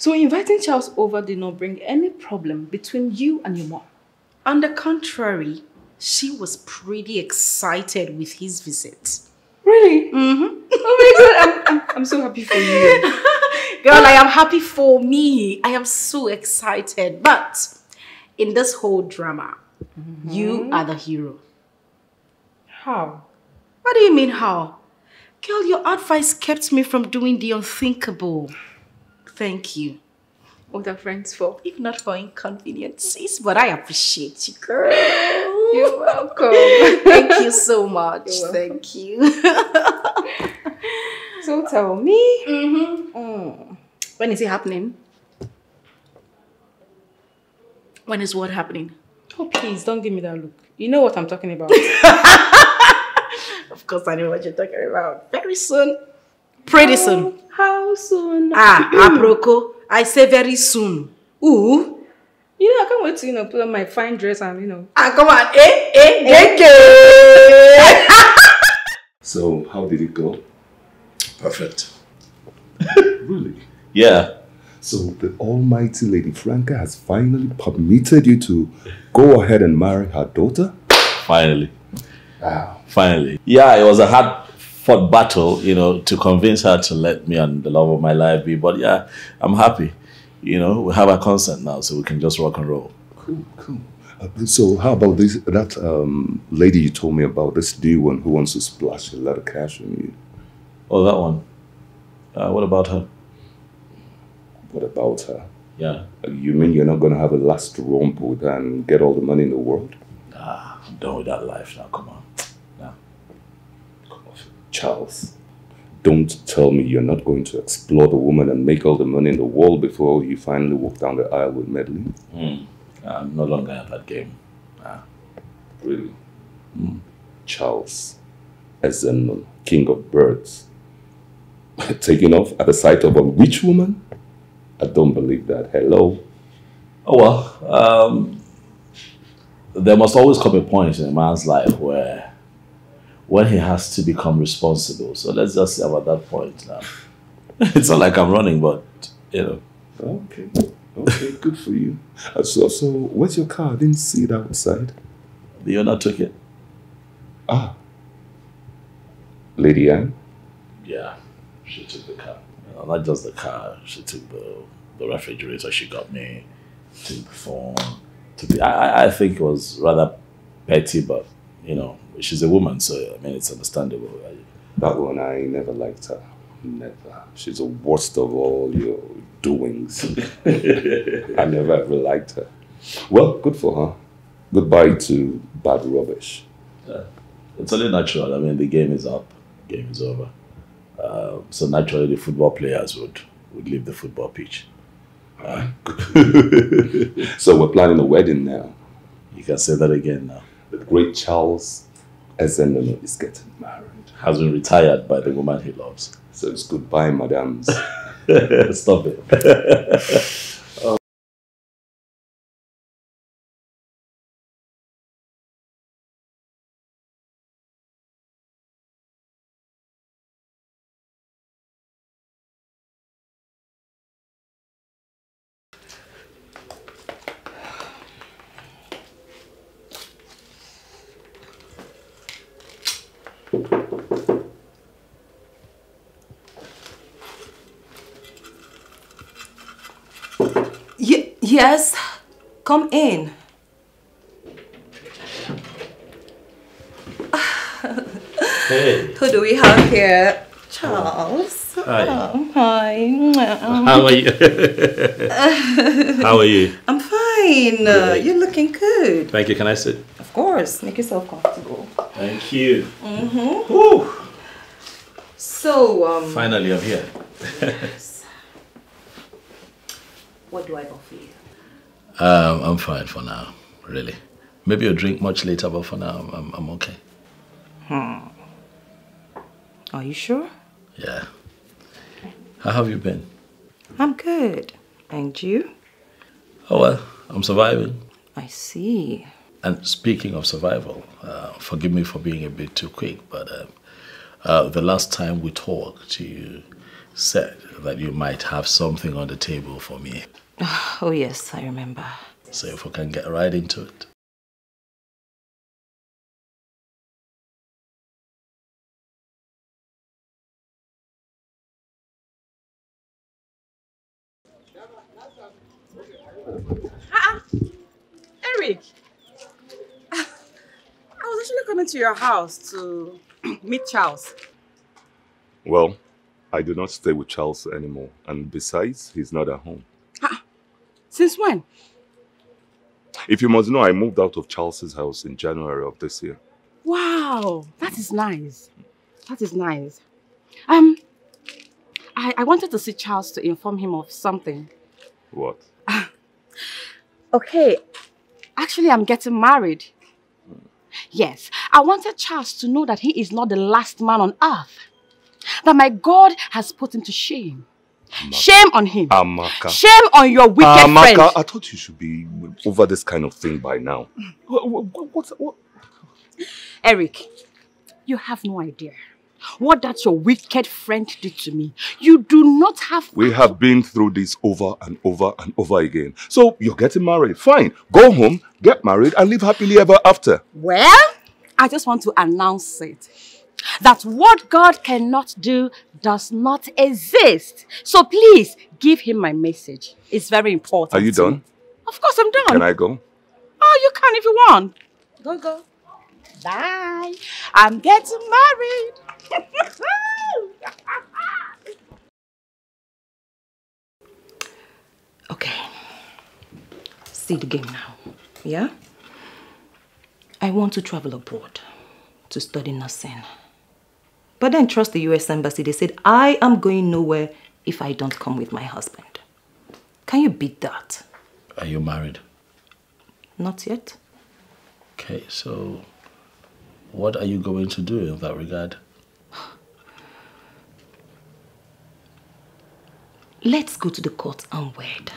So inviting Charles over did not bring any problem between you and your mom. On the contrary, she was pretty excited with his visit. Really? Mm-hmm. Oh my god, I'm, I'm, I'm so happy for you. [LAUGHS] Girl, I am happy for me. I am so excited. But in this whole drama, you are the hero. How? What do you mean, how? Girl, your advice kept me from doing the unthinkable. Thank you. What are friends for? If not for inconveniences, but I appreciate you, girl. [LAUGHS] You're welcome. Thank you so much. Thank you. [LAUGHS] So tell me, Mm-hmm. When is it happening? When is what happening? oh please don't give me that look. You know what I'm talking about. [LAUGHS] Of course, I know what you're talking about. Very soon. Pretty soon. How soon? Ah, [CLEARS THROAT] aproko. I say very soon. Ooh. You know, I can't wait to, you know, put on my fine dress and, you know. Ah, come on. Eh, eh, eh, [LAUGHS] So, how did it go? Perfect. [LAUGHS] Really? Yeah. So, the almighty Lady Franca has finally permitted you to go ahead and marry her daughter? Finally. Wow. Finally. Yeah, it was a hard fought battle, you know, to convince her to let me and the love of my life be. But yeah, I'm happy. You know, we have our consent now, so we can just rock and roll. Cool, cool. Uh, so, how about this? That um, lady you told me about, this new one who wants to splash a lot of cash on you. Oh, that one. Uh, what about her? What about her? Yeah. Uh, You mean you're not going to have a last romp with her and get all the money in the world? Nah, I'm done with that life now. Come on. Charles, don't tell me you're not going to explore the woman and make all the money in the world before you finally walk down the aisle with Madeline. Hmm. I'm no longer at that game. Nah. Really? Charles, as Ezenman, king of birds, [LAUGHS] taking off at the sight of a witch woman? I don't believe that. Hello? Oh well, um, there must always come a point in a man's life where when he has to become responsible. So let's just say about that point now. [LAUGHS] it's not like I'm running, but you know. Okay. Okay, good for you. Uh, So, so where's your car? I didn't see it outside. The owner took it. Ah. Lady Anne? Yeah, she took the car. Know, not just the car, she took the, the refrigerator she got me, took the phone. Took the, I- I think it was rather petty, but, you know, she's a woman, so, I mean, it's understandable. That one, I never liked her. Never. She's the worst of all your doings. [LAUGHS] I never ever liked her. Well, good for her. Goodbye to bad rubbish. Yeah. It's only natural. I mean, the game is up, the game is over. Uh, so naturally, the football players would, would leave the football pitch. Uh, [LAUGHS] So we're planning a wedding now. You can say that again now. The great Charles Ezenemo is getting married. Has been retired by the woman he loves. So it's goodbye, madams. [LAUGHS] Stop it. [LAUGHS] Oh. Y- yes, come in. Hey. Who do we have here? Charles. Hi. Oh, hi. How are you? How are you? [LAUGHS] I'm fine. Uh, you're looking good. Thank you. Can I sit? Of course. Make yourself comfortable. Thank you. Mm-hmm. So, um, Finally, I'm here. yes. [LAUGHS] what do I you? Um, I'm fine for now, really. Maybe a drink much later, but for now, I'm, I'm, I'm okay. Hmm. Are you sure? Yeah. How have you been? I'm good. And you? Oh, well, I'm surviving. I see. And speaking of survival, uh, forgive me for being a bit too quick, but um, uh, the last time we talked, you said that you might have something on the table for me. [SIGHS] Oh, yes, I remember. So if we can get right into it. Ah, ah. Eric, ah, I was actually coming to your house to [CLEARS THROAT] meet Charles. Well, I do not stay with Charles anymore. And besides, he's not at home. Since when? If you must know, I moved out of Charles's house in January of this year. Wow, that is nice. That is nice. Um, I, I wanted to see Charles to inform him of something. What? [LAUGHS] Okay, actually, I'm getting married. Yes, I wanted Charles to know that he is not the last man on earth. That my God has put him to shame. Shame on him. Amaka. Shame on your wicked Amaka, friend. I thought you should be over this kind of thing by now. What, what, what, what? Eric, you have no idea what that your wicked friend did to me. You do not have. We have been through this over and over and over again. So you're getting married. Fine. Go home, get married, and live happily ever after. Well, I just want to announce it. That what God cannot do does not exist. So please give him my message. It's very important. Are you done? Of course I'm done. Can I go? Oh, you can if you want. Go, go. Bye. I'm getting married. [LAUGHS] Okay. See the game now. Yeah? I want to travel abroad to study nursing. But then trust the US Embassy. They said, I am going nowhere if I don't come with my husband. Can you beat that? Are you married? Not yet. Okay, so what are you going to do in that regard? Let's go to the court and wed.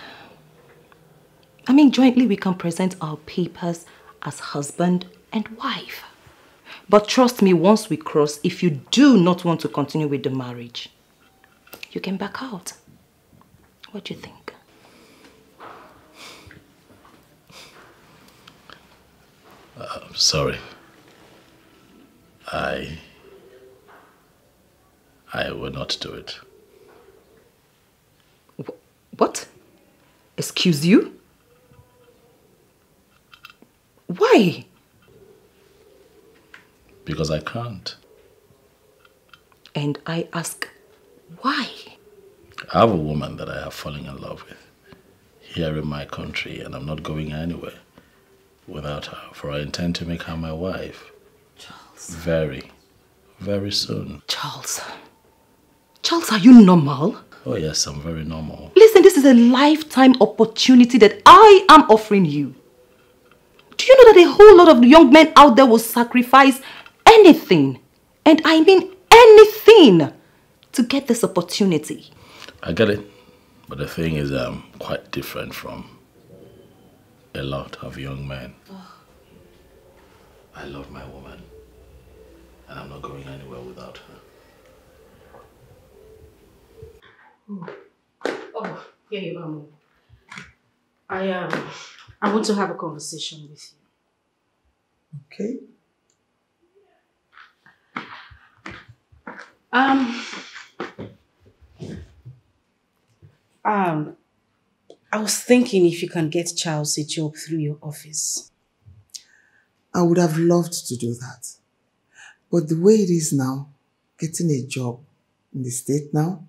I mean, jointly we can present our papers as husband and wife. But trust me, once we cross, if you do not want to continue with the marriage, you can back out. What do you think? I'm sorry. I. I will not do it. What? Excuse you? Why? Because I can't. And I ask, why? I have a woman that I have fallen in love with here in my country, and I'm not going anywhere without her, for I intend to make her my wife. Charles. Very, very soon. Charles. Charles, are you normal? Oh, yes, I'm very normal. Listen, this is a lifetime opportunity that I am offering you. Do you know that a whole lot of young men out there will sacrifice anything, and I mean anything, to get this opportunity? I get it. But the thing is, I'm quite different from a lot of young men. I love my woman, and I'm not going anywhere without her. Oh, here you are, I um, I want to have a conversation with you. Okay. Um, um, I was thinking if you can get Charles a job through your office. I would have loved to do that. But the way it is now, getting a job in the state now,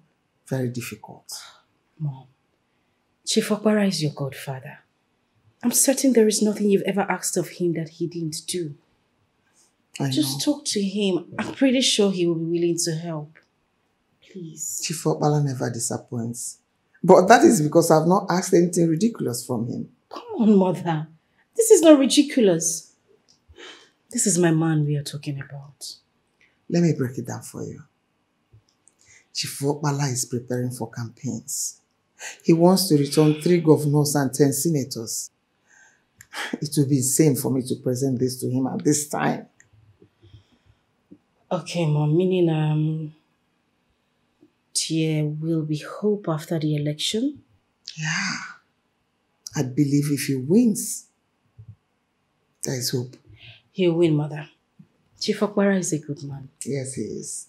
very difficult. Mom, Chief Okpara is your godfather. I'm certain there is nothing you've ever asked of him that he didn't do. I Just talk to him. I'm pretty sure he will be willing to help. Please. Chief Okpala never disappoints. But that is because I've not asked anything ridiculous from him. Come on, mother. This is not ridiculous. This is my man we are talking about. Let me break it down for you. Chief Okpala is preparing for campaigns. He wants to return three governors and ten senators. [SIGHS] It would be insane for me to present this to him at this time. Okay, mom, meaning um there will be hope after the election? Yeah. I believe if he wins, there is hope. He'll win, mother. Chief Okpara is a good man. Yes, he is.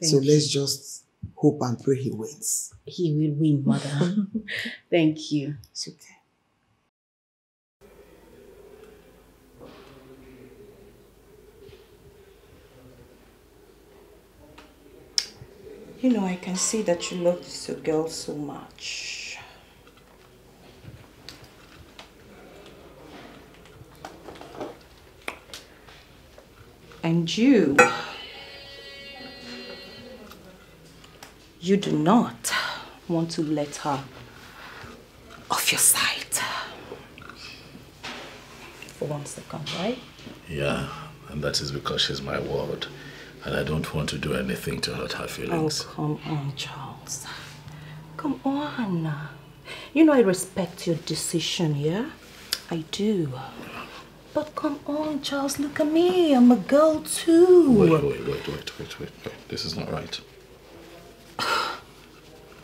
Thank so you. let's just hope and pray he wins. He will win, mother. [LAUGHS] Thank you. It's okay. You know, I can see that you love this girl so much. And you, you do not want to let her off your sight. For one second, right? Yeah, and that is because she's my ward, and I don't want to do anything to hurt her Oh, feelings. come on, Charles. Come on. You know I respect your decision, yeah? I do. But come on, Charles, look at me. I'm a girl too. Wait, wait, wait, wait, wait, wait, wait. This is not right.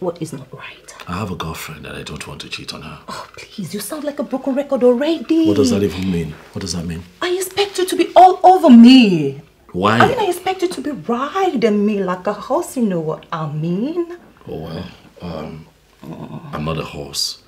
What is not right? I have a girlfriend and I don't want to cheat on her. Oh, please, you sound like a broken record already. What does that even mean? What does that mean? I expect you to be all over me. Why? I mean, I expect you to be riding me like a horse, you know what I mean? Oh well, um, I'm not a horse.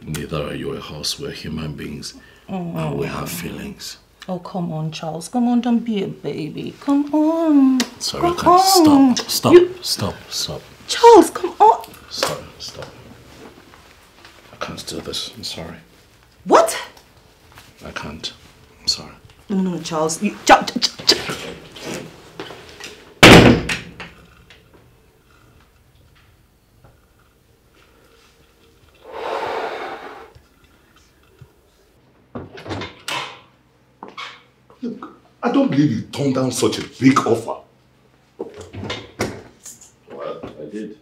Neither are you a horse. We're human beings, and we have feelings. Oh, come on, Charles. Come on, don't be a baby. Come on. Sorry, I Come can't. on. Stop, stop, You- stop, stop. Charles, come on. Stop, stop. I can't do this. I'm sorry. What? I can't. I'm sorry. No, no, Charles. You, Ch- Ch- I don't believe you turned down such a big offer. Well, I did.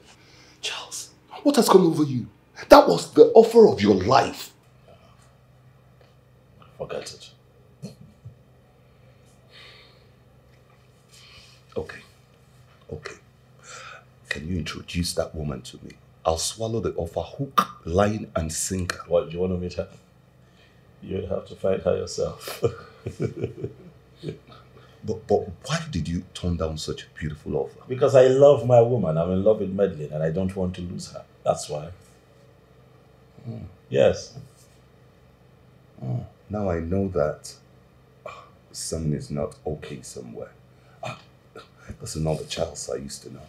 Charles, what has come over you? That was the offer of your life. Forget it. Okay. Okay. Can you introduce that woman to me? I'll swallow the offer hook, line, and sinker. What, you want to meet her? You'd have to find her yourself. [LAUGHS] But, but why did you turn down such a beautiful offer? Because I love my woman. I'm in love with Madeline and I don't want to lose her. That's why. Yes. Oh, now I know that ah, something is not okay somewhere. Ah, not the Charles I used to know.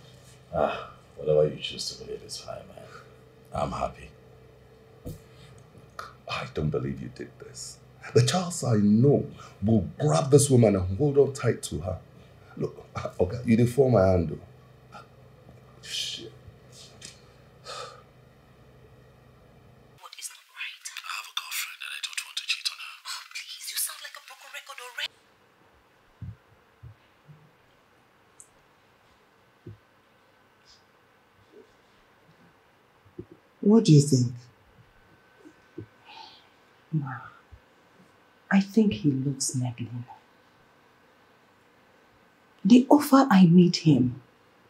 Ah, whatever you choose to believe is fine, man. I'm happy. Look, I don't believe you did this. The Charles I know will grab this woman and hold on tight to her. Look, [LAUGHS] okay, you deform my. Shit. What do you think? Ma, I think he looks Madeline. The offer I made him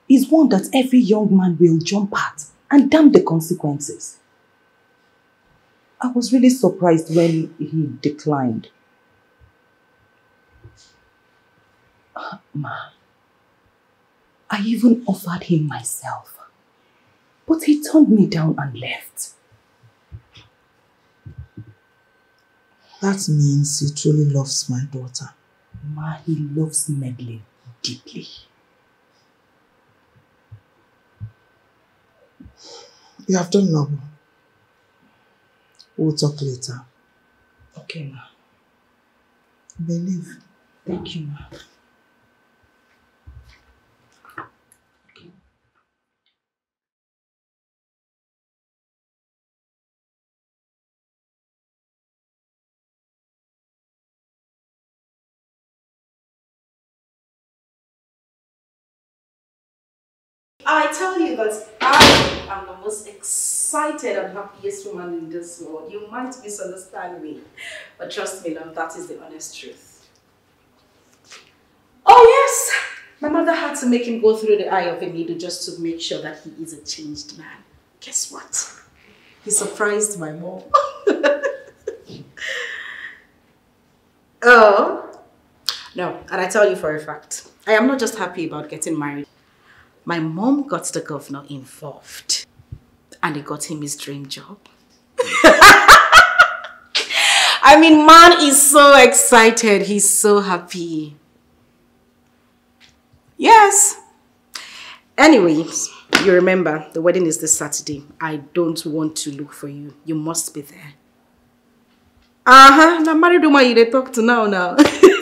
is one that every young man will jump at and damn the consequences. I was really surprised when he declined. Ma, I even offered him myself, but he turned me down and left. That means he truly loves my daughter. Ma, he loves Madeline deeply. You have done noble. We'll talk later. Okay, ma. Believe. Thank you, ma. I tell you that I am the most excited and happiest woman in this world. You might misunderstand me, but trust me, love, that is the honest truth. Oh yes, my mother had to make him go through the eye of a needle just to make sure that he is a changed man. Guess what? He surprised my mom. [LAUGHS] oh, no, and I tell you for a fact, I am not just happy about getting married. My mom got the governor involved and he got him his dream job. [LAUGHS] I mean, man is so excited. He's so happy. Yes. Anyways, you remember the wedding is this Saturday. I don't want to look for you. You must be there. Uh-huh. Now married woman you they talk to now now. [LAUGHS]